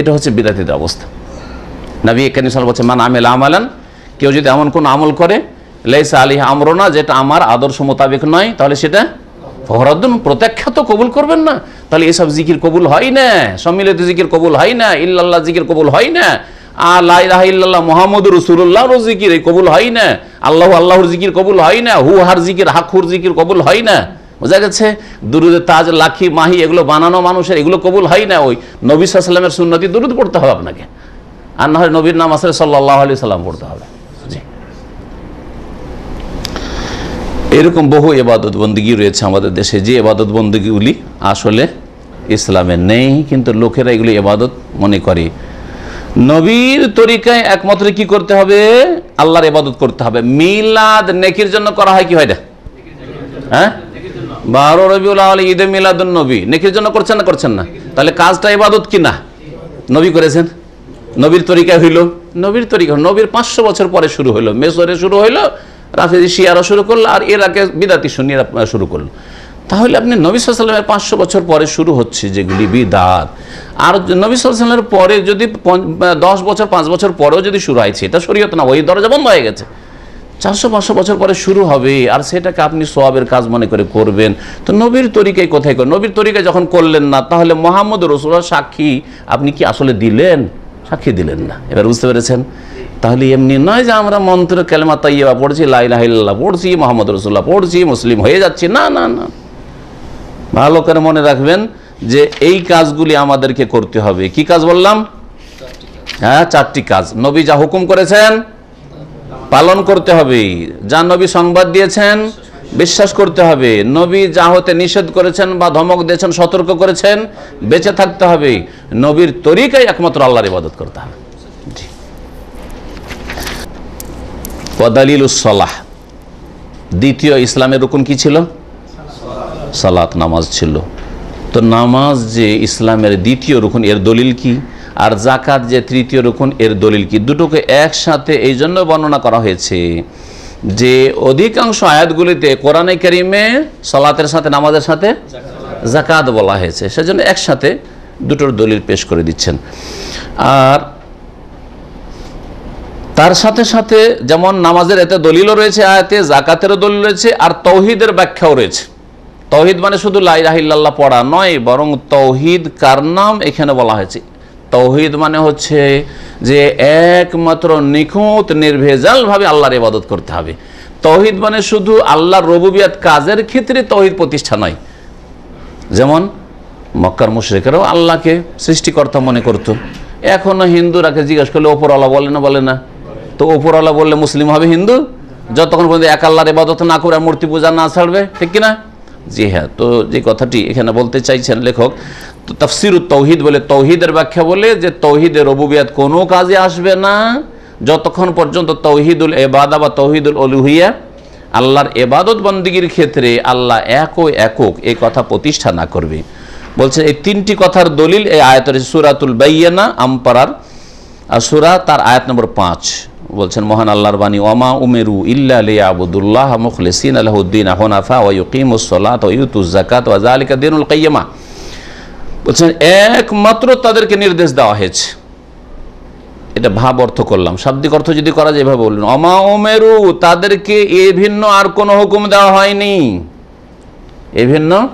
এটা হচ্ছে বিদাতিদের অবস্থা। নবী এখানে বলছে মান আমেল আমালান কেউ যদি এমন কোন আমল করে লেসা আলী আমরনা, যেটা আমার আদর্শ মোতাবেক নয়, তাহলে সেটা ফহরাদ্দুন প্রত্যাখ্যাত কবুল করবেন না। তাহলে এসব জিকির কবুল হয় না, সম্মিলিত জিকির কবুল হয় না, ইল্লাল্লাহ জিকির কবুল হয় না এই কবুল হয় না, আল্লাহ আল্লাহর জিকির কবুল হয় না জিকির জিকির কবুল হয় না। বোঝা গেছে? তাজ, লাখি, মাহি, এগুলো বানানো এগুলো কবুল হয় না, ওই নবী দুরুদ হবে আপনাকে। আর না হয় নবীর নাম আসলে সাল্লাহ সাল্লাম পড়তে হবে জি এরকম বহু এবাদত বন্দী রয়েছে আমাদের দেশে। যে এবাদত বন্দীগুলি আসলে ইসলামে নেই, কিন্তু লোকেরা এগুলি এবাদত মনে করে। নবীর তরিকায় একমাত্র কি করতে হবে? আল্লাহর এবাদত করতে হবে। মিলাদ নেকির জন্য করা হয় কি হয় না হ্যাঁ? বারো রবিউল আলী ঈদে মিলাদুন নবী। নেকির জন্য করছেন না করছেন না? তাহলে কাজটা এবাদত কি না? নবী করেছেন? নবীর তরিকা হইল? নবীর তরিকা। নবীর পাঁচশো বছর পরে শুরু হইল। মেসরে শুরু হইল রাফেজি শিয়ারা শুরু করল, আর এরাকে বিদাতি সুন্নিরা শুরু করল। তাহলে আপনি নবী সাল্লামের পাঁচশো বছর পরে শুরু হচ্ছে যেগুলি বিদাত। আর নবী সাল্লামের পরে যদি দশ বছর, পাঁচ বছর পরেও যদি শুরু হয়েছে এটা শরীয়ত না, ওই দরজা বন্ধ হয়ে গেছে। চারশো, পাঁচশো বছর পরে শুরু হবে, আর সেটাকে আপনি সোয়াবের কাজ মনে করে করবেন। তো নবীর তরিকায় কোথায় করেন নবীর তরিকায় যখন করলেন না, তাহলে মোহাম্মদ রসুল্লাহ সাক্ষী আপনি কি আসলে দিলেন? সাক্ষী দিলেন না। এবার বুঝতে পেরেছেন? তাহলে এমনি নয় যে আমরা মন্ত্র কেলমা তাইয়া পড়ছি লাইলাহিল্লাহ পড়ছি, মোহাম্মদ রসুল্লাহ পড়ছি, মুসলিম হয়ে যাচ্ছি। না না না। ভালো করে মনে রাখবেন যে এই কাজগুলি আমাদেরকে করতে হবে। কি কাজ বললাম? হ্যাঁ চারটি কাজ। নবী যা হুকুম করেছেন, পালন করতে হবে। যা নবী সংবাদ দিয়েছেন, বিশ্বাস করতে হবে। নবী যা হতে নিষেধ করেছেন বা ধমক দিয়েছেন, সতর্ক করেছেন, বেঁচে থাকতে হবে। নবীর তরিকাই একমাত্র আল্লাহর ইবাদত করতে হবে। ওয়াদালিলুসলাহ দ্বিতীয় ইসলামের রুকুন কি ছিল? সালাত নামাজ ছিল। তো নামাজ যে ইসলামের দ্বিতীয় রুকুন, এর দলিল কি? আর জাকাত যে তৃতীয় রুকুন, এর দলিল কি? দুটোকে একসাথে এই জন্য বর্ণনা করা হয়েছে যে অধিকাংশ আয়াতগুলিতে কোরআনে কারিমে সালাতের সাথে, নামাজের সাথে জাকাত বলা হয়েছে। সেজন্য একসাথে দুটোর দলিল পেশ করে দিচ্ছেন। আর তার সাথে সাথে যেমন নামাজের এতে দলিলও রয়েছে, আয়াতে জাকাতেরও দলিল রয়েছে, আর তৌহিদের ব্যাখ্যাও রয়েছে। তৌহিদ মানে শুধু লাইরাহিল্লাহ পড়া নয়, বরং তৌহিদ কার নাম এখানে বলা হয়েছে। তৌহিদ মানে হচ্ছে যে একমাত্র নিখুঁত, নির্ভেজালভাবে আল্লাহর ইবাদত করতে হবে। তৌহিদ মানে শুধু আল্লাহর রবুবিয়াত কাজের ক্ষেত্রে তৌহিদ প্রতিষ্ঠা নয়। যেমন মক্কার মুশ্রিকেরাও আল্লাহকে সৃষ্টিকর্তা মনে করত। এখনও হিন্দুরাকে জিজ্ঞেস করলে ওপরওয়ালা বলে না বলে না। তো ওপরওয়ালা বললে, মুসলিম হবে হিন্দু? যতক্ষণ পর্যন্ত এক আল্লাহর এবাদত না করে মূর্তি পূজা না ছাড়বে, ঠিক কিনা? জি হ্যাঁ তো যে কথাটি এখানে বলতে চাইছেন লেখক, তো তফসির তৌহিদ বলে, তৌহিদের ব্যাখ্যা বলে যে তৌহিদের রবুবিয়াত কোনো কাজে আসবে না, যতক্ষণ পর্যন্ত তৌহিদুল এবাদা বা তৌহিদুল অলুহিয়া আল্লাহর এবাদত বন্দীগীর ক্ষেত্রে আল্লাহ এক ও একক এই কথা প্রতিষ্ঠা না করবে। বলছে, এই তিনটি কথার দলিল এই আয়াতের সুরাতুল বাইয়ানা আমপারার আর সুরা তার আয়াত নম্বর পাঁচ। বলছেন, মহান আল্লাহর বাণী ওমা উমেরু ইল্লা লিয়া আবুদুল্লাহ মুখলিসিন আলাহুদ্দিন আহনাফা ওয়া ইউকিমুস-সালাত ওয়া ইউতুজ যাকাত ওয়া যালিকা দীনুল কাইয়্যিমা। বলছেন, একমাত্র তাদেরকে নির্দেশ দেওয়া হয়েছে। এটা ভাব অর্থ করলাম। শাব্দিক অর্থ যদি করা যায়, এভাবে বললেন অমা ওমেরু তাদেরকে এ ভিন্ন আর কোনো হুকুম দেওয়া হয়নি। এ ভিন্ন?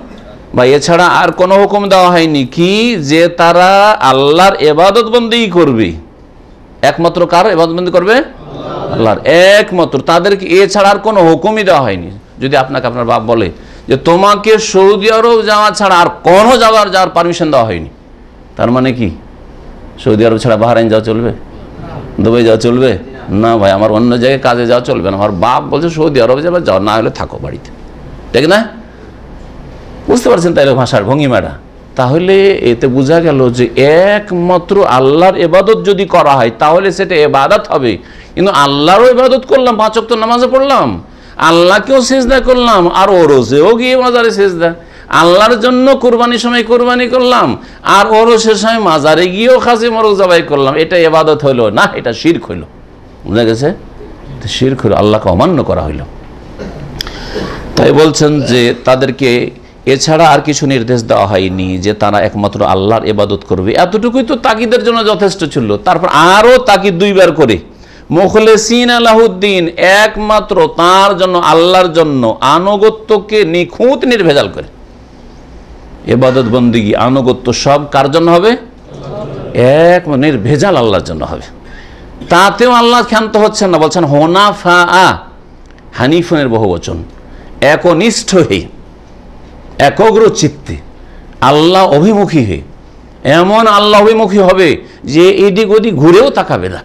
বা এছাড়া আর কোনো হুকুম দেওয়া হয়নি কি? যে তারা আল্লাহর এবাদত বন্দী করবে। একমাত্র কার এবাদতবন্দি করবে? আল্লাহর। একমাত্র। তাদেরকে এছাড়া আর কোনো হুকুমই দেওয়া হয়নি। যদি আপনাকে আপনার বাপ বলে যে তোমাকে সৌদি আরব যাওয়া ছাড়া আর কোনো যাওয়ার যাওয়ার পারমিশন দেওয়া হয়নি, তার মানে কি? সৌদি আরব ছাড়া বাহারাইন যাওয়া চলবে? দুবাই যাওয়া চলবে? না ভাই, আমার অন্য জায়গায় কাজে যাওয়া চলবে না। আমার বাপ বলছে সৌদি আরবে যাবে যাওয়া না হলে থাকো বাড়িতে। ঠিক না? বুঝতে পারছেন তাইলে ভাষার ভঙ্গিমাটা? তাহলে এতে বোঝা গেল যে একমাত্র আল্লাহর এবাদত যদি করা হয়, তাহলে সেটা এবাদত হবে। কিন্তু আল্লাহরও এবাদত করলাম পাঁচক তো নামাজে পড়লাম। আল্লাহকেও সেজদা করলাম, আর ওরসেও গিয়ে মাজারে সেজদা। আল্লাহর জন্য কোরবানির সময় কোরবানি করলাম, আর ওরসের সময় মাজারে গিয়েও খাসি মরক জবাই করলাম। এটা এবাদত হইল না, এটা শির্ক হইল। বুঝা গেছে? শির্ক হইল, আল্লাহকে অমান্য করা হইল। তাই বলছেন যে তাদেরকে এছাড়া আর কিছু নির্দেশ দেওয়া হয়নি যে তারা একমাত্র আল্লাহর এবাদত করবে। এতটুকুই তো তাকিদের জন্য যথেষ্ট ছিল। তারপর আরও তাকিদ দুইবার করে। মুখলেসিন আলাহুদ্দিন একমাত্র তার জন্য, আল্লাহর জন্য আনুগত্যকে নিখুঁত নির্ভেজাল করে। এবাদত বন্দিগি আনুগত্য সব কার জন্য হবে? এক নির্ভেজাল আল্লাহর জন্য হবে। তাতেও আল্লাহ ক্ষান্ত হচ্ছেন না। বলছেন হোনাফা আ হানিফনের বহু বচন একনিষ্ঠ হয়ে একগ্র চিত্তে আল্লাহ অভিমুখী হয়ে এমন আল্লাহ অভিমুখী হবে যে এদিক ওদিক ঘুরেও তাকাবে না।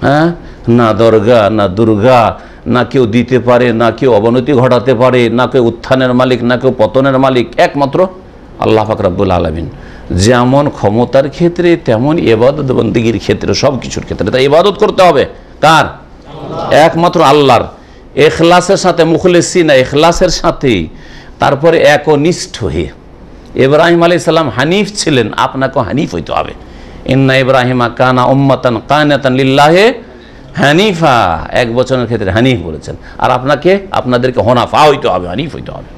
হ্যাঁ? না দরগা, না দুর্গা, না কেউ দিতে পারে, না কেউ অবনতি ঘটাতে পারে, না কেউ উত্থানের মালিক, না কেউ পতনের মালিক, একমাত্র আল্লাহ ফাকরাবুল আলমিন। যেমন ক্ষমতার ক্ষেত্রে, তেমন এবাদত বন্দীগীর ক্ষেত্রে, সব কিছুর ক্ষেত্রে। তাই ইবাদত করতে হবে। কার? একমাত্র আল্লাহর। এখলাসের সাথে মুখলেসি না এখলাসের সাথে তারপরে একনিষ্ঠ হয়ে। ইব্রাহিম আলী সাল্লাম হানিফ ছিলেন, আপনাকেও হানিফ হইতে হবে। ইন্না ইব্রাহিমা কানা উম্মাতান কানাতান লিল্লাহে হানিফা। এক বছরের ক্ষেত্রে হানিফ বলেছেন। আর আপনাকে, আপনাদেরকে হনাফা হইতে হবে, হানিফ হইতে হবে।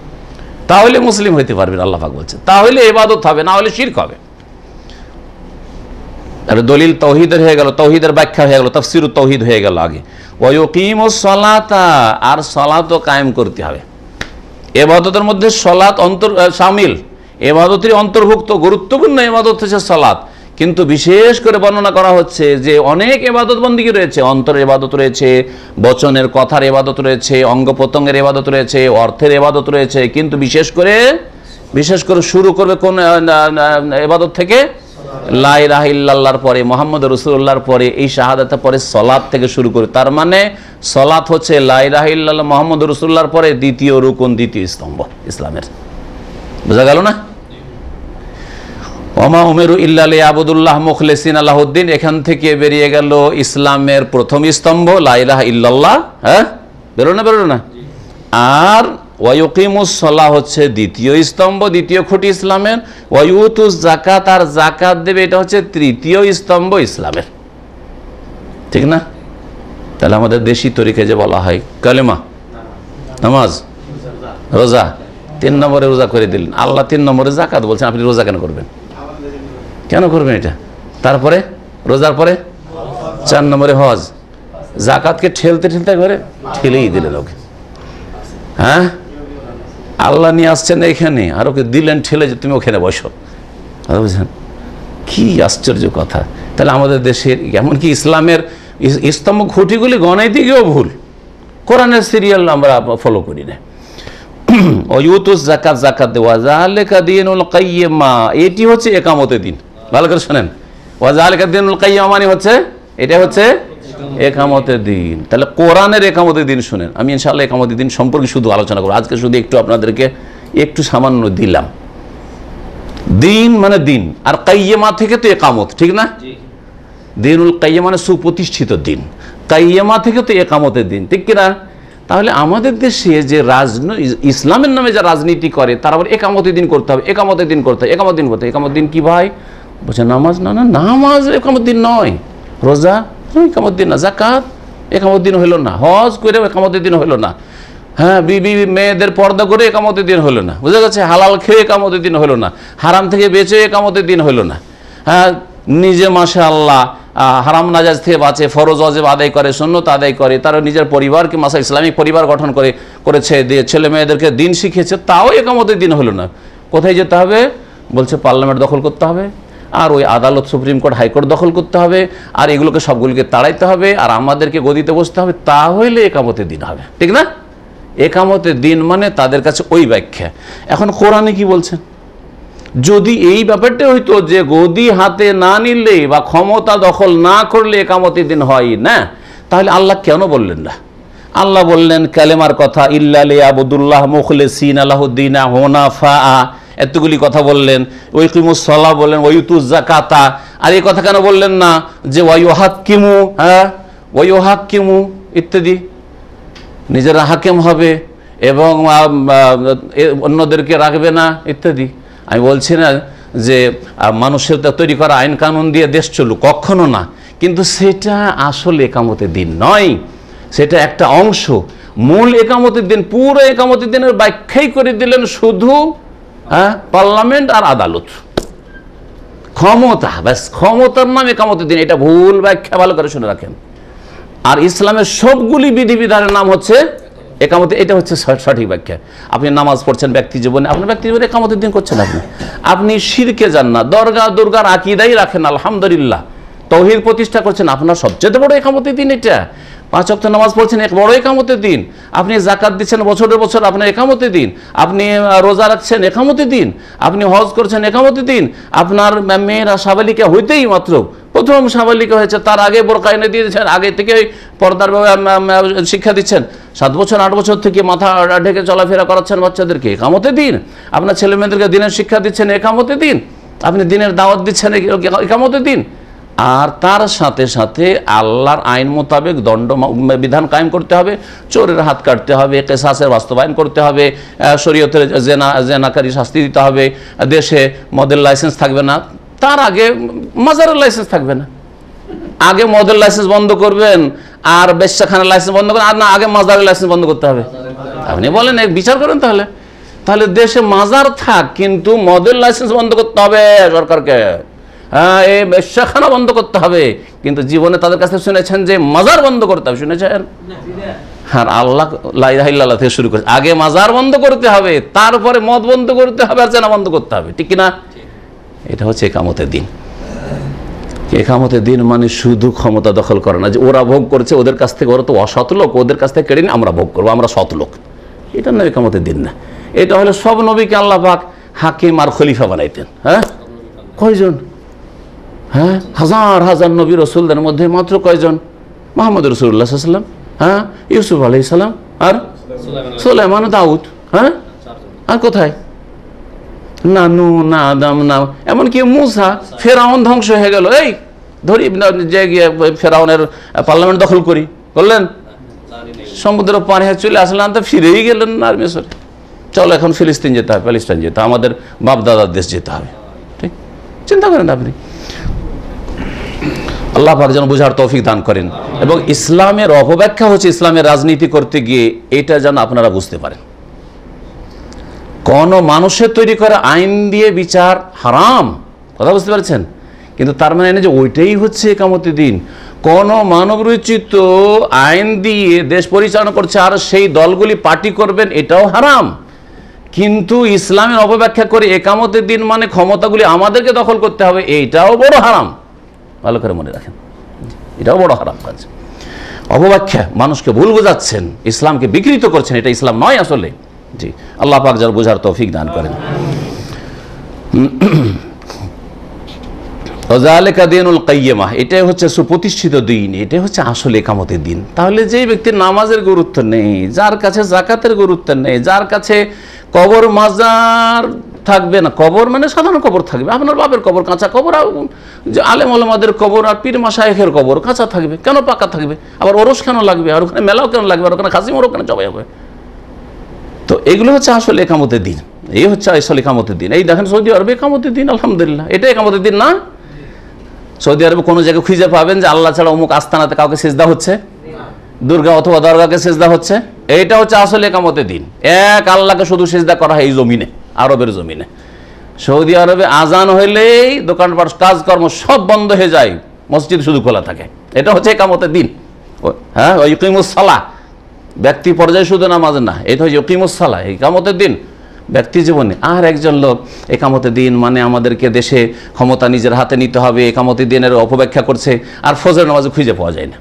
তাহলে মুসলিম হইতে পারবেন আল্লাহ পাক বলছেন তাহলে এবাদত হবে, না হলে শিরক হবে। তাহলে দলিল তৌহিদের হয়ে গেল, তৌহিদের ব্যাখ্যা হয়ে গেল তফসির তৌহিদ হয়ে গেল আগে। ওয়কিম সলাতা, আর সলাতও কায়েম করতে হবে। এবাদতের মধ্যে সলাত অন্তর সামিল। এবাদতের অন্তর্ভুক্ত, গুরুত্বপূর্ণ এবাদত হচ্ছে সলাত কিন্তু বিশেষ করে বর্ণনা করা হচ্ছে যে অনেক এবাদত বন্দিগি রয়েছে। অন্তরের এবাদত রয়েছে, বচনের কথার এবাদত রয়েছে অঙ্গ প্রত্যঙ্গের এবাদত রয়েছে, অর্থের এবাদত রয়েছে। কিন্তু বিশেষ করে বিশেষ করে শুরু করবে কোন এবাদত থেকে? লাই রাহিল্লাহর পরে মোহাম্মদ রসুল্লাহর পরে এই শাহাদাতের পরে সলাদ থেকে শুরু করে তার মানে সলাৎ হচ্ছে লাই রাহিল্লাহ মোহাম্মদ রসুল্লাহর পরে দ্বিতীয় রুকুন দ্বিতীয় স্তম্ভ ইসলামের। বোঝা গেল না? ওমা উমেরু ইল্লাহ আবুদুল্লাহ মুখলেসিন আলাহউদ্দিন এখান থেকে বেরিয়ে গেল ইসলামের প্রথম স্তম্ভ লাইলাহ ইল্লাল্লাহ। হ্যাঁ? বেরো না বেরো না? আর ওয়াইকিমুসলা হচ্ছে দ্বিতীয় স্তম্ভ, দ্বিতীয় খুঁটি ইসলামের। ওয়ুতুস জাকাত আর জাকাত দেবে, এটা হচ্ছে তৃতীয় স্তম্ভ ইসলামের। ঠিক না? তাহলে আমাদের দেশি তরিকে যে বলা হয়, কালেমা, নামাজ, রোজা, তিন নম্বরে রোজা করে দিলেন। আল্লাহ তিন নম্বরে জাকাত বলছেন, আপনি রোজা কেন করবেন? কেন করবেন এটা? তারপরে, রোজার পরে? চার নম্বরে হজ। জাকাতকে ঠেলতে ঠেলতে করে ঠেলেই দিলেন ওকে। হ্যাঁ? আল্লাহ নিয়ে আসছেন এখানে, আর ওকে দিলেন ঠেলে যে তুমি ওখানে বসো। কথা বুঝছেন কি আশ্চর্য কথা। তাহলে আমাদের দেশের, এমনকি ইসলামের ইস- স্তম্ভ খুঁটিগুলি গণাইতে গিয়েও ভুল। কোরআনের সিরিয়াল আমরা ফলো করি না। অয়ুতুস জাকাত জাকাত দেওয়া দিনুল কাইয়্যিমা। এটি হচ্ছে একামতের দিন। ভালো করে শোনেন। ওয়াজালেকা দিনুল কাইয়্যিমা মানে হচ্ছে, এটা হচ্ছে একামতের দিন। তাহলে কোরআনের একামতের দিন শুনেন। আমি ইনশাআল্লাহ একামতের দিন সম্পর্কে শুধু আলোচনা করব। আজকে শুধু একটু আপনাদেরকে একটু সামান্য দিলাম। দিন মানে দিন। আর কাইয়্যিমা থেকে তো একামত ঠিক না? দিনুল কাইয়্যা মানে সুপ্রতিষ্ঠিত দিন। কাইয়্যামা থেকে তো একামতের দিন ঠিক কিনা? তাহলে আমাদের দেশে যে রাজন ইসলামের নামে যে রাজনীতি করে তার আবার একামতের দিন করতে হবে। একামতের দিন করতে হবে একামত দিন করতে হবে। একামত দিন কি ভাই? বলছে নামাজ না না নামাজ একামত দিন নয়। রোজা একামত দিন না জাকাত একামত দিন হইল না, হজ করে একামতের দিন হইল না। হ্যাঁ বিবি মেয়েদের পর্দা করে একামতের দিন হলো না। বুঝা গেছে, হালাল খেয়ে একামতের দিন হলো না, হারাম থেকে বেঁচে একামতের দিন হলো না। হ্যাঁ নিজে মাসে আল্লাহ হারাম নাজাজ থেকে বাঁচে, ফরজ অজেব আদায় করে, সুন্নত আদায় করে, তারা নিজের পরিবারকে মাসা ইসলামিক পরিবার গঠন করে, করেছে, দিয়ে ছেলে মেয়েদেরকে দিন শিখিয়েছে, তাও একামতের দিন হলো না। কোথায় যেতে হবে? বলছে, পার্লামেন্ট দখল করতে হবে। আর ওই আদালত সুপ্রিম কোর্ট হাইকোর্ট দখল করতে হবে, আর এগুলোকে সবগুলোকে তাড়াইতে হবে, আর আমাদেরকে গদিতে বসতে হবে, তাহলে একামতের দিন হবে। ঠিক না? একামতের দিন মানে তাদের কাছে ওই ব্যাখ্যা। এখন কোরআনে কি বলছেন যদি এই ব্যাপারটা হইতো যে গদি হাতে না নিলে বা ক্ষমতা দখল না করলে একামতের দিন হয় না, তাহলে আল্লাহ কেন বললেন না? আল্লাহ বললেন, কালেমার কথা ইল্লালে আবদুল্লাহ মুখলেসিন আলাহুদ্দিন হোনাফা এতগুলি কথা বললেন ওইকিমুসলা বললেন ওয়ুতুজ কাতা আর এই কথা কেন বললেন না? যে ওয়াইহাক কিমু হ্যাঁ ওয়াইহাক কিমু ইত্যাদি। নিজেরা হাকেম হবে এবং অন্যদেরকে রাখবে না ইত্যাদি। আমি বলছি না যে মানুষের তৈরি করা আইন কানুন দিয়ে দেশ চলুক, কখনো না। কিন্তু সেটা আসলে একামতের দিন নয়। সেটা একটা অংশ। মূল একামতের দিন, পুরো একামতের দিনের ব্যাখ্যাই করে দিলেন শুধু হ্যাঁ? পার্লামেন্ট আর আদালত। ক্ষমতা, ব্যাস, ক্ষমতার নাম একামতের দিন, এটা ভুল ব্যাখ্যা, ভালো করে শুনে রাখেন। আর ইসলামের সবগুলি বিধিবিধানের নাম হচ্ছে একামতে, এটা হচ্ছে সঠিক ব্যাখ্যা। আপনি নামাজ পড়ছেন ব্যক্তি জীবনে আপনার ব্যক্তি জীবনে একামতের দিন করছেন আপনি। আপনি শিরকে যান না, দরগা দুর্গার আকিদাই রাখেন, আলহামদুলিল্লাহ। তৌহিদ প্রতিষ্ঠা করছেন, আপনার সবচেয়ে বড় একামতের দিন এটা। পাঁচ অক্ট নামাজ পড়ছেন, এক বড় একামতের দিন। আপনি জাকাত দিচ্ছেন বছরের বছর, আপনার একামতের দিন। আপনি রোজা রাখছেন, একামতের দিন। আপনি হজ করছেন, একামতের দিন। আপনার মেয়েরা সাবালিকা হইতেই মাত্র। প্রথম সাবালিকা হয়েছে, তার আগে বোরকা এনে দিয়ে দিচ্ছেন আগে থেকে পর্দার শিক্ষা দিচ্ছেন। সাত বছর, আট বছর থেকে মাথা ঢেকে চলাফেরা করাচ্ছেন বাচ্চাদেরকে। একামতে দিন। আপনার ছেলে মেয়েদেরকে দিনের শিক্ষা দিচ্ছেন একামতে দিন। আপনি দিনের দাওয়াত দিচ্ছেন, এ- একামতে দিন। আর তার সাথে সাথে আল্লাহর আইন মোতাবেক দণ্ড বিধান কায়েম করতে হবে, চোরের হাত কাটতে হবে, কেসাসের বাস্তবায়ন করতে হবে শরীয়তের জেনা, জেনাকারী শাস্তি দিতে হবে, দেশে মদের লাইসেন্স থাকবে না, তার আগে মাজারের লাইসেন্স থাকবে না। আগে মদের লাইসেন্স বন্ধ করবেন, আর বেশ্যাখানার লাইসেন্স বন্ধ করবেন, আর না, আগে মাজারের লাইসেন্স বন্ধ করতে হবে। আপনি বলেন বিচার করেন তাহলে। তাহলে দেশে মাজার থাক, কিন্তু মদের লাইসেন্স বন্ধ করতে হবে সরকারকে। এই বেশ্যাখানা বন্ধ করতে হবে। কিন্তু জীবনে তাদের কাছে শুনেছেন যে মাজার বন্ধ করতে হবে। শুনেছেন? আর আল্লাহ লাইল্লাহ থেকে শুরু করেছে। আগে মাজার বন্ধ করতে হবে, তারপরে মদ বন্ধ করতে হবে আর চেনা বন্ধ করতে হবে। ঠিক কিনা? এটা হচ্ছে একামতের দিন। একামতের দিন মানে শুধু ক্ষমতা দখল করে না, যে ওরা ভোগ করছে, ওদের কাছ থেকে ওরা তো অসৎ লোক, ওদের কাছ থেকে কেড়ে নিয়ে আমরা ভোগ করব, আমরা সৎ লোক। এটা না একামতের দিন না। এটা হলে সব নবীকে আল্লাহ পাক হাকিম আর খলিফা বানাইতেন হ্যাঁ? কয়জন? হ্যাঁ? হাজার হাজার নবী রসুলদের মধ্যে মাত্র কয়জন? মোহাম্মদ রসুল্লাহ সাল্লাম হ্যাঁ? ইউসুফ আলাই সালাম আর সোলাইমান দাউদ। হ্যাঁ? আর কোথায়? না নু না আদাম না এমনকি মুসা, ফেরাউন ধ্বংস হয়ে গেল। এই, ধরি যে গিয়ে ফেরাউনের পার্লামেন্ট দখল করি। করলেন সমুদ্র হয়ে চলে আসলেন তো ফিরেই গেলেন না আর চলো এখন ফিলিস্তিন যেতে হবে, প্যালেস্টাইন যেতে আমাদের বাপ দাদার দেশ যেতে হবে। ঠিক? চিন্তা করেন আপনি। আল্লাহ পাক যেন বোঝার তৌফিক দান করেন। এবং ইসলামের অপব্যাখ্যা হচ্ছে ইসলামের রাজনীতি করতে গিয়ে এটা যেন আপনারা বুঝতে পারেন। কোন মানুষের তৈরি করা আইন দিয়ে বিচার হারাম। কথা বুঝতে পারছেন? কিন্তু তার মানে না যে ওইটাই হচ্ছে একামতি দিন। কোন মানব রচিত আইন দিয়ে দেশ পরিচালনা করছে আর সেই দলগুলি পার্টি করবেন এটাও হারাম। কিন্তু ইসলামের অপব্যাখ্যা করে একামতের দিন মানে ক্ষমতাগুলি আমাদেরকে দখল করতে হবে, এইটাও বড় হারাম। ভালো করে মনে রাখেন। এটাও বড় হারাম কাজ। অপব্যাখ্যা, মানুষকে ভুল বোঝাচ্ছেন, ইসলামকে বিকৃত করছেন, এটা ইসলাম নয় আসলে। জি, আল্লাহ পাক যার বোঝার তৌফিক দান করেন। দিনুল কাইয়েমা এটাই হচ্ছে সুপ্রতিষ্ঠিত দিন, এটাই হচ্ছে আসলে একামতের দিন। তাহলে যেই ব্যক্তির নামাজের গুরুত্ব নেই, যার কাছে জাকাতের গুরুত্ব নেই, যার কাছে কবর মাজার থাকবে না, কবর মানে সাধারণ কবর থাকবে। আপনার বাপের কবর কাঁচা কবর, আর আলেম আলমাদের কবর, আর পীর মাসায়েখের কবর কাঁচা থাকবে, কেন পাকা থাকবে? আবার ওরস কেন লাগবে, আর ওখানে মেলাও কেন লাগবে, আর ওখানে খাসি মোরও কেন জবাই হবে? তো এগুলো হচ্ছে আসলে একামতের দিন। এই হচ্ছে আসলে একামতের দিন। এই দেখেন সৌদি আরবে একামতের দিন, আলহামদুলিল্লাহ। এটা একামতের দিন না? সৌদি আরবে কোনো জায়গায় খুঁজে পাবেন যে আল্লাহ ছাড়া অমুক আস্তানাতে কাউকে সেজদা হচ্ছে? দুর্গা অথবা দরগাকে সেজদা হচ্ছে? এইটা হচ্ছে আসলে একামতের দিন। এক আল্লাহকে শুধু সেজদা করা হয় এই জমিনে। আরবের জমিনে। সৌদি আরবে আজান হইলেই দোকানপাট কাজকর্ম সব বন্ধ হয়ে যায়, মসজিদ শুধু খোলা থাকে। এটা হচ্ছে একামতের দিন। হ্যাঁ ইকিমুসালা ব্যক্তি পর্যায়ে শুধু নামাজ না, এটা হচ্ছে ইকিমুসালা একামতের দিন। ব্যক্তি জীবনে আর একজন লোক একামতের দিন মানে আমাদেরকে দেশে ক্ষমতা নিজের হাতে নিতে হবে, একামতের দিনের অপব্যাখ্যা করছে, আর ফজর নামাজে খুঁজে পাওয়া যায় না।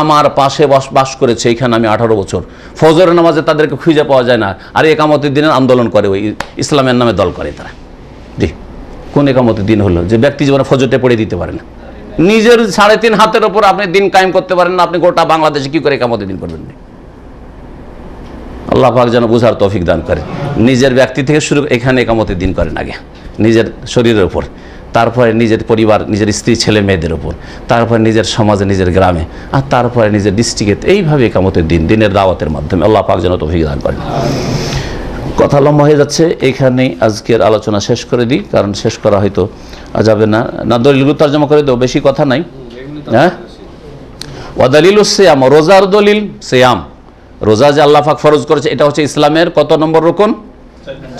আমার পাশে বাস করেছে এখানে আমি আঠারো বছর। ফজর নামাজে তাদেরকে খুঁজে পাওয়া যায় না। আর একামতের দিনের আন্দোলন করে ওই ইসলামের নামে দল করে তারা। জি, কোন একামতের দিন হলো? যে ব্যক্তি জীবনে ফজরটা পড়ে দিতে পারে না। নিজের সাড়ে তিন হাতের ওপর আপনি দিন কায়েম করতে পারেন না, আপনি গোটা বাংলাদেশে কি করে একামতের দিন করবেন? আল্লাহ পাক যেন বুঝার তৌফিক দান করে। নিজের ব্যক্তি থেকে শুরু এখানে একামতের দিন করেন আগে। নিজের শরীরের উপর তারপরে নিজের পরিবার, নিজের স্ত্রী, ছেলে, মেয়েদের উপর, তারপরে নিজের সমাজে, নিজের গ্রামে, আর তারপরে নিজের ডিস্ট্রিক্টে এইভাবে একামতের দিন, দিনের দাওয়াতের মাধ্যমে আল্লাহ পাক যেন তৌফিক দান করেন। কথা লম্বা হয়ে যাচ্ছে, এখানেই আজকের আলোচনা শেষ করে দিই, কারণ শেষ করা হয়তো যাবে না। না, দলিল তর্জমা করে দেবো, বেশি কথা নাই। হ্যাঁ? ওয়াদালিল সিয়াম, রোজার দলিল সেয়াম। রোজা যে আল্লাহ পাক ফরজ করেছে, এটা হচ্ছে ইসলামের কত নম্বর রুকুন?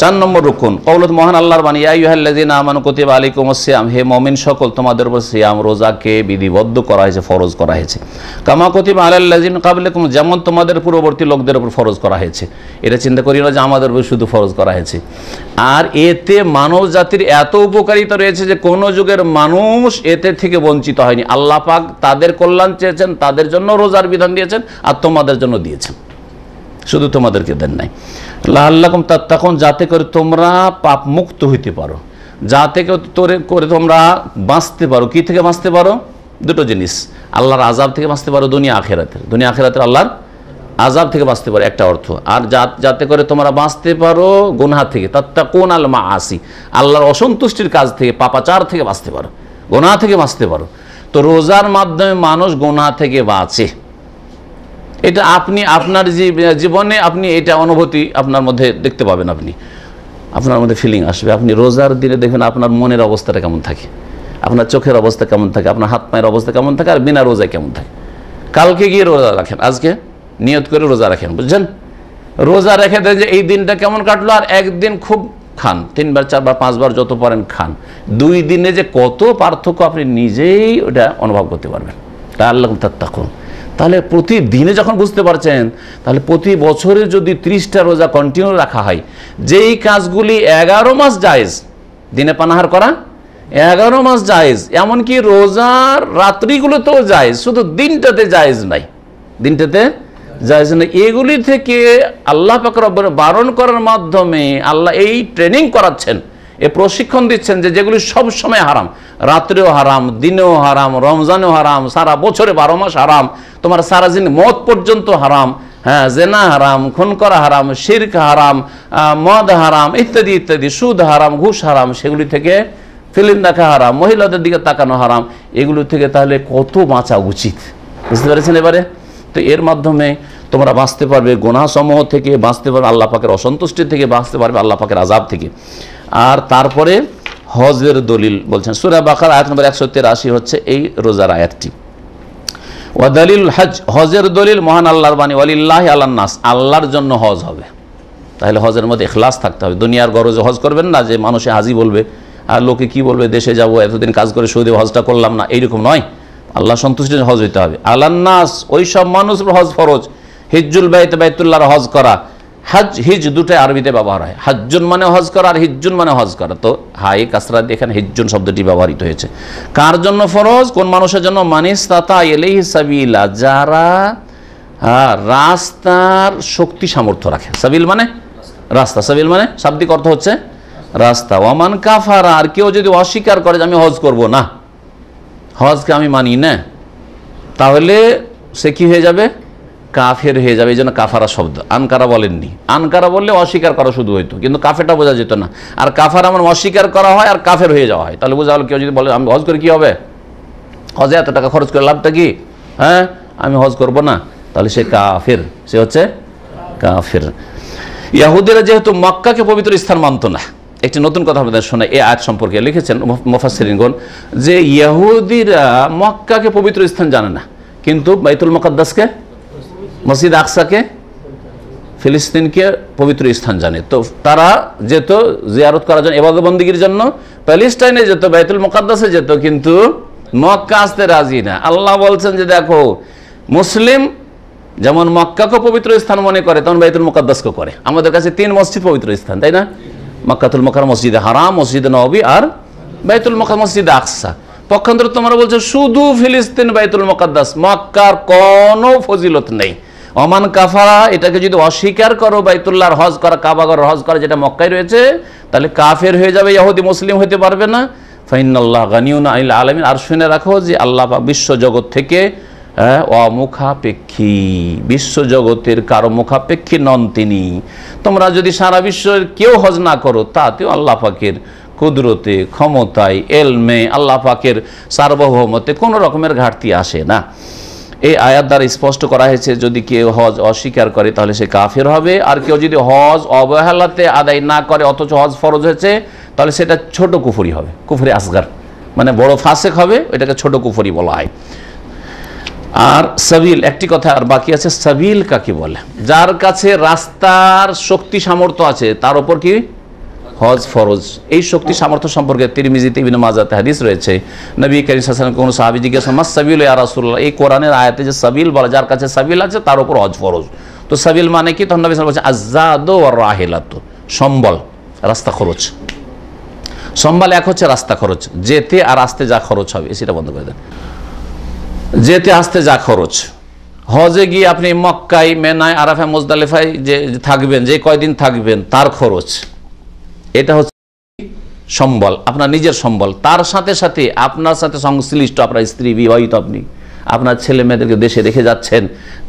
চার নম্বর রুকুন। কৌলত মহান আল্লাহর বাণী আইয়ুহাল্লাযিন আমানু কুতিবা আলাইকুমুস সিয়াম হে মুমিন সকল, তোমাদের উপর সিয়াম, রোজাকে বিধিবদ্ধ করা হয়েছে, ফরজ করা হয়েছে। কামা কুতিবা আলাল্লাযিন কাবলাকুম যেমন তোমাদের পূর্ববর্তী লোকদের উপর ফরজ করা হয়েছে। এটা চিন্তা করি না যে আমাদের উপর শুধু ফরজ করা হয়েছে। আর এতে মানব জাতির এত উপকারিতা রয়েছে যে কোনো যুগের মানুষ এতে থেকে বঞ্চিত হয়নি। আল্লাহ পাক তাদের কল্যাণ চেয়েছেন, তাদের জন্য রোজার বিধান দিয়েছেন, আর তোমাদের জন্য দিয়েছেন। শুধু তোমাদেরকে দেন নাই। লাল্লাকুম তখন যাতে করে তোমরা পাপ মুক্ত হইতে পারো। যাতে করে তোরে, করে তোমরা বাঁচতে পারো। কি থেকে বাঁচতে পারো? দুটো জিনিস। আল্লাহর আজাব থেকে বাঁচতে পারো দুনিয়া আখেরাতের। দুনিয়া আখেরাতের আল্লাহর আজাব থেকে বাঁচতে পারো, একটা অর্থ। আর যাতে করে তোমরা বাঁচতে পারো গুনহা থেকে। তাত্তা কোন আল মা আসি আল্লাহর অসন্তুষ্টির কাজ থেকে, পাপাচার থেকে বাঁচতে পারো। গোনা থেকে বাঁচতে পারো। তো রোজার মাধ্যমে মানুষ গোনা থেকে বাঁচে। এটা আপনি, আপনার জীবনে আপনি এটা অনুভূতি আপনার মধ্যে দেখতে পাবেন আপনি। আপনার মধ্যে ফিলিং আসবে। আপনি রোজার দিনে দেখবেন আপনার মনের অবস্থাটা কেমন থাকে। আপনার চোখের অবস্থা কেমন থাকে। আপনার হাত পায়ের অবস্থা কেমন থাকে আর বিনা রোজায় কেমন থাকে। কালকে গিয়ে রোজা রাখেন, আজকে নিয়ত করে রোজা রাখেন, বুঝছেন? রোজা রেখে দেন যে এই দিনটা কেমন কাটলো আর একদিন খুব খান, তিনবার, চারবার, পাঁচবার যত পারেন খান। দুই দিনে যে কত পার্থক্য আপনি নিজেই ওটা অনুভব করতে পারবেন। তা আল্লাহ তাত্তাকুন। তাহলে প্রতিদিনে যখন বুঝতে পারছেন, তাহলে প্রতি বছরে যদি ত্রিশটা রোজা কন্টিনিউ রাখা হয়, যেই কাজগুলি এগারো মাস জায়েজ, দিনে পানাহার করা, এগারো মাস জায়েজ, এমনকি রোজার রাত্রিগুলোতেও জায়েজ, শুধু দিনটাতে জায়েজ নাই। দিনটাতে জায়েজ নাই। এগুলি থেকে আল্লাহ পাকর বারণ করার মাধ্যমে আল্লাহ এই ট্রেনিং করাচ্ছেন। এ প্রশিক্ষণ দিচ্ছেন যে যেগুলি সব সময় হারাম। রাত্রেও হারাম, দিনেও হারাম, রমজানেও হারাম, সারা বছরে বারো মাস হারাম, তোমার সারা দিন মদ পর্যন্ত হারাম হ্যাঁ জেনা হারাম, খুন করা হারাম, শির্ক হারাম মদ হারাম, ইত্যাদি ইত্যাদি, সুদ হারাম, ঘুষ হারাম, সেগুলি থেকে ফিল্ম দেখা হারাম, মহিলাদের দিকে তাকানো হারাম, এগুলো থেকে তাহলে কত বাঁচা উচিত? বুঝতে পেরেছেন এবারে? তো এর মাধ্যমে তোমরা বাঁচতে পারবে, গোনাসমূহ থেকে বাঁচতে পারবে, আল্লাহ পাকের অসন্তুষ্টি থেকে বাঁচতে পারবে, আল্লাহ পাকের আজাব থেকে। আর তারপরে হজের দলিল বলছেন। সুরা বাকার, আয়াত নম্বর একশো তেরাশি হচ্ছে এই রোজার আয়াতটি। ওয়াদালিল হজ হজের দলিল মহান আল্লাহর বাণী, ওয়ালিল্লাহ আল্লাহ আল্লাহর জন্য হজ হবে। তাহলে হজের মধ্যে এখলাস থাকতে হবে। দুনিয়ার গরজে হজ করবেন না যে মানুষে হাজি বলবে, আর লোকে কি বলবে, দেশে যাব, এতদিন কাজ করে সৌদি হজটা করলাম না, এইরকম নয়। আল্লাহ সন্তুষ্টির হজ হইতে হবে। আলান্নাস ওই সব মানুষ হজ ফরজ। হিজ্জুল বাইতে, বাইতুল্লাহর হজ করা। হাজ, হিজ দুটোই আরবিতে ব্যবহার হয়। হাজ্জুন মানে হজ করা আর হিজ্জুন মানে হজ করা। তো হাই কাসরা এখানে হিজ্জুন শব্দটি ব্যবহৃত হয়েছে। কার জন্য ফরজ? কোন মানুষের জন্য? মানিস তাতা এলেই সাবিলা, যারা রাস্তার শক্তি সামর্থ্য রাখে। সাবিল মানে? রাস্তা। সাবিল মানে? শাব্দিক অর্থ হচ্ছে রাস্তা। ওয়ামান কাফারা, আর কেউ যদি অস্বীকার করে যে আমি হজ করব, না। হজকে আমি মানি না। তাহলে সে কি হয়ে যাবে? কাফের হয়ে যাবে, এই জন্য কাফারা শব্দ। আনকারা বলেননি। আনকারা বললে অস্বীকার করা শুধু হইতো, কিন্তু কাফেরটা বোঝা যেত না। আর কাফার আমার অস্বীকার করা হয় আর কাফের হয়ে যাওয়া হয়। তাহলে বোঝা হলো কেউ যদি বলে, আমি হজ করে কি হবে? হজে এত টাকা খরচ করে লাভটা কি? হ্যাঁ? আমি হজ করব না। তাহলে সে কাফের, সে হচ্ছে কাফের। ইয়াহুদিরা যেহেতু মক্কাকে পবিত্র স্থান মানত না, একটি নতুন কথা আপনাদের শোনা এ আয়াত সম্পর্কে লিখেছেন মোফাসরিনগণ যে ইয়াহুদিরা মক্কাকে পবিত্র স্থান জানে না, কিন্তু বাইতুল মকাদ্দাসকে মসজিদ আকসাকে ফিলিস্তিনকে পবিত্র স্থান জানে। তো তারা যেত জিয়ারত করার জন্য এবাদবন্দিগির জন্য, প্যালেস্টাইনে যেত, বাইতুল মোকাদ্দাসে যেত, কিন্তু মক্কা আসতে রাজি না। আল্লাহ বলছেন যে, দেখো, মুসলিম যেমন মক্কাকে পবিত্র স্থান মনে করে, তেমন বাইতুল মোকাদ্দাসকে করে। আমাদের কাছে তিন মসজিদ পবিত্র স্থান, তাই না? মক্কাতুল মক্কার মসজিদে হারাম, মসজিদে নবী আর বাইতুল মক্কা মসজিদে আকসা। পক্ষান্তর তোমরা বলছো, শুধু ফিলিস্তিন, বাইতুল মোকাদ্দাস, মক্কার কোনো ফজিলত নেই। অমান কাফারা এটাকে যদি অস্বীকার করো বাইতুল্লাহর হজ করা কাবাগর হজ করা যেটা মক্কায় রয়েছে তাহলে কাফের হয়ে যাবে ইহুদি মুসলিম হতে পারবে না। ফাইনাল্লাহ গানিউন আইল আলমিন। আর শুনে রাখো যে আল্লাহ পাক বিশ্ব জগৎ থেকে হ্যাঁ, অমুখাপেক্ষী। বিশ্বজগতের কারও মুখাপেক্ষী নন তিনি। তোমরা যদি সারা বিশ্বের কেউ হজ না করো তাতেও আল্লাহ পাকের কুদরতে ক্ষমতায় এলমে আল্লাহ পাকের সার্বভৌমতে কোনো রকমের ঘাটতি আসে না। এই আয়াত দ্বারা স্পষ্ট করা হয়েছে, যদি কেউ হজ অস্বীকার করে, তাহলে সে কাফের হবে। আর কেউ যদি হজ অবহেলাতে আদায় না করে, অথচ হজ ফরজ হয়েছে, তাহলে সেটা ছোট কুফরি হবে, কুফরি আসগার। মানে বড় ফাসেক হবে এটাকে ছোট কুফরি বলা হয়। আর সাবিল, একটি কথা আর বাকি আছে, সাবিল কাকে বলে? যার কাছে রাস্তার শক্তি সামর্থ্য আছে, তার উপর কি হজ, ফরজ, এই শক্তি সামর্থ্য সম্পর্কে তিরমিজিতে ইবিন মাজাতে হাদিস রয়েছে। নবী করিম সাল্লাম কোন সাহাবি জিজ্ঞাসা মাস সাবিল রাসূলুল্লাহ? এই কোরআনের আয়াতে যে সাবিল বলে, যার কাছে সাবিল আছে, তার উপর হজ ফরজ। তো সাবিল মানে কি? তখন নবী বলছেন আযাদু ওয়ার রাহিলাতু। সম্বল, রাস্তা খরচ। সম্বল এক হচ্ছে রাস্তা খরচ। যেতে আর আসতে যা খরচ হবে সেটা বন্ধ করে দেন। যেতে, আসতে যা খরচ। হজে গিয়ে আপনি মক্কায়, মেনায়, আরাফায়, মোজদালেফায় যে থাকবেন, যে কয়দিন থাকবেন, তার খরচ। এটা হচ্ছে সম্বল, আপনার নিজের সম্বল। তার সাথে সাথে আপনার সাথে সংশ্লিষ্ট আপনার স্ত্রী বিবাহিত আপনি, আপনার ছেলে মেয়েদেরকে দেশে রেখে যাচ্ছেন,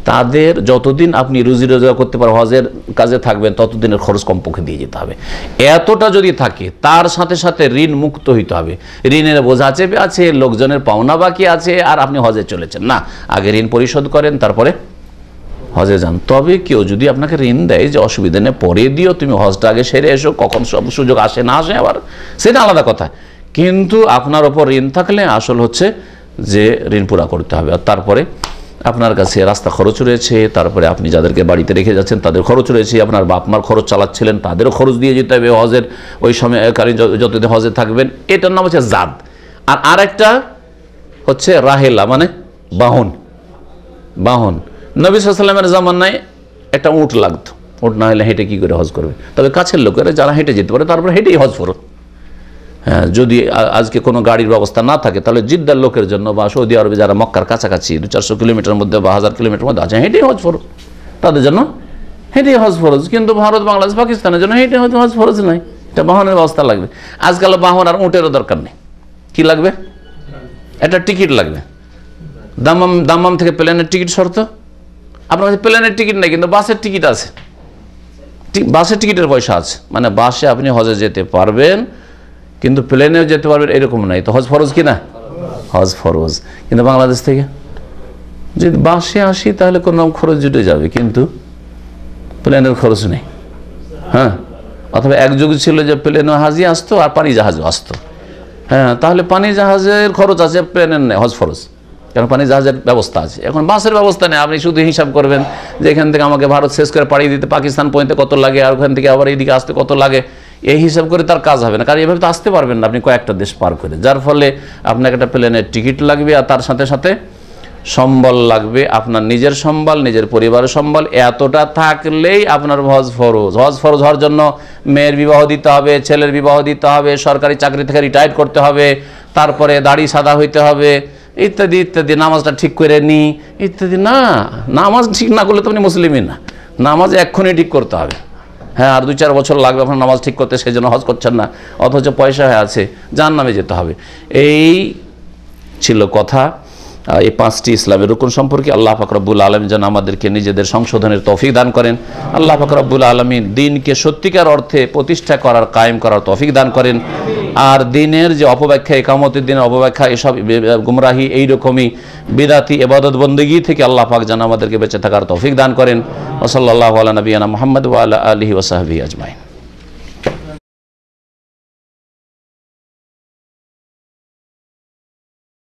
তাদের যতদিন আপনি রুজি রোজগার করতে পারেন হজের কাজে থাকবেন, ততদিনের খরচ কমপক্ষে দিয়ে যেতে হবে। এতটা যদি থাকে, তার সাথে সাথে ঋণ মুক্ত হইতে হবে। ঋণের বোঝা চেপে আছে, লোকজনের পাওনা বাকি আছে, আর আপনি হজে চলেছেন। না, আগে ঋণ পরিশোধ করেন, তারপরে হজে যান। তবে কেউ যদি আপনাকে ঋণ দেয় যে অসুবিধা নেই, পরে দিও, তুমি হজটা আগে সেরে এসো, কখন সব সুযোগ আসে না আসে আবার, সেটা আলাদা কথা। কিন্তু আপনার ওপর ঋণ থাকলে আসল হচ্ছে যে ঋণ পুরা করতে হবে। আর তারপরে আপনার কাছে রাস্তা খরচ রয়েছে, তারপরে আপনি যাদেরকে বাড়িতে রেখে যাচ্ছেন, তাদের খরচ রয়েছে, আপনার বাপ মার খরচ চালাচ্ছিলেন, তাদেরও খরচ দিয়ে যেতে হবে হজের ওই সময়কালীন য- যতদিন হজে থাকবেন। এটার নাম হচ্ছে জাদ। আর আরেকটা হচ্ছে রাহেলা মানে বাহন। বাহন। নবী সাল্লামের জামানায় একটা উঁট লাগতো। উঁট না হলে হেঁটে কী করে হজ করবে? তবে কাছের লোকেরা যারা হেঁটে যেতে পারে তারপরে হেঁটেই হজ ফরত হ্যাঁ যদি আজকে কোনো গাড়ির ব্যবস্থা না থাকে, তাহলে জিদ্দার লোকের জন্য বা সৌদি আরবে যারা মক্কার কাছাকাছি, দু চারশো কিলোমিটার মধ্যে বা হাজার কিলোমিটার মধ্যে আছে, হেঁটেই হজ ফরজ তাদের জন্য হেঁটেই হজ ফরজ। কিন্তু ভারত, বাংলাদেশ, পাকিস্তানের জন্য হেঁটে হয়তো হজ ফরজ নাই এটা বাহনের ব্যবস্থা লাগবে। আজকাল বাহন আর উঁটেরও দরকার নেই। কি লাগবে? একটা টিকিট লাগবে। দামাম দামাম থেকে প্লেনের টিকিট শর্ত? আপনার কাছে প্লেনের টিকিট নেই, কিন্তু বাসের টিকিট আছে। বাসের টিকিটের পয়সা আছে। মানে বাসে আপনি হজে যেতে পারবেন, কিন্তু প্লেনেও যেতে পারবেন এরকম নাই। তো হজ ফরজ কি না হজ ফরজ। কিন্তু বাংলাদেশ থেকে? যদি বাসে আসি, তাহলে কোনো রকম খরচ জুটে যাবে, কিন্তু প্লেনের খরচ নেই। হ্যাঁ? অথবা এক যুগ ছিল যে প্লেনে হাজি আসতো আর পানি জাহাজও আসতো। হ্যাঁ তাহলে পানি জাহাজের খরচ আছে প্লেনের নেই, হজ ফরজ। কারণ পানি জাহাজের ব্যবস্থা আছে। এখন বাসের ব্যবস্থা নেই, আপনি শুধু হিসাব করবেন যে এখান থেকে আমাকে ভারত শেষ করে পাড়িয়ে দিতে, পাকিস্তান পৌঁছতে কত লাগে আর ওখান থেকে আবার এইদিকে আসতে কত লাগে, এই হিসাব করে তার কাজ হবে না। কারণ এভাবে তো আসতে পারবেন না আপনি কয়েকটা দেশ পার করে। যার ফলে আপনাকে একটা প্লেনের টিকিট লাগবে আর তার সাথে সাথে সম্বল লাগবে। আপনার নিজের সম্বল, নিজের পরিবারের সম্বল, এতটা থাকলেই আপনার হজ ফরজ। হজ ফরজ হওয়ার জন্য মেয়ের বিবাহ দিতে হবে, ছেলের বিবাহ দিতে হবে, সরকারি চাকরি থেকে রিটায়ার করতে হবে, তারপরে দাড়ি সাদা হইতে হবে ইত্যাদি ইত্যাদি, নামাজটা ঠিক করে নি, ইত্যাদি, না, নামাজ ঠিক না করলে তো আপনি মুসলিমই না। নামাজ এক্ষুনি ঠিক করতে হবে। হ্যাঁ আর দুই চার বছর লাগবে আপনার নামাজ ঠিক করতে সেই জন্য হজ করছেন না, অথচ পয়সা হয়ে আছে যার নামে যেতে হবে। এই ছিল কথা। এই পাঁচটি ইসলামের রুকুন সম্পর্কে আল্লাহ ফাকরাবুল আলম যেন আমাদেরকে নিজেদের সংশোধনের তৌফিক দান করেন। আল্লাহ ফাকরাবুল আলমিন দিনকে সত্যিকার অর্থে প্রতিষ্ঠা করার, কায়েম করার তৌফিক দান করেন। আর দিনের যে অপব্যাখ্যা, একামতের দিনের অপব্যাখ্যা, এসব গুমরাহি এইরকমই বিদাতি এবাদত বন্দিগি থেকে আল্লাহ পাক যেন আমাদেরকে বেঁচে থাকার তৌফিক দান করেন। ওসল্লাহ আলা নবীনা মোহাম্মদ আলা আলহি ওসাহাবি আজমাইন।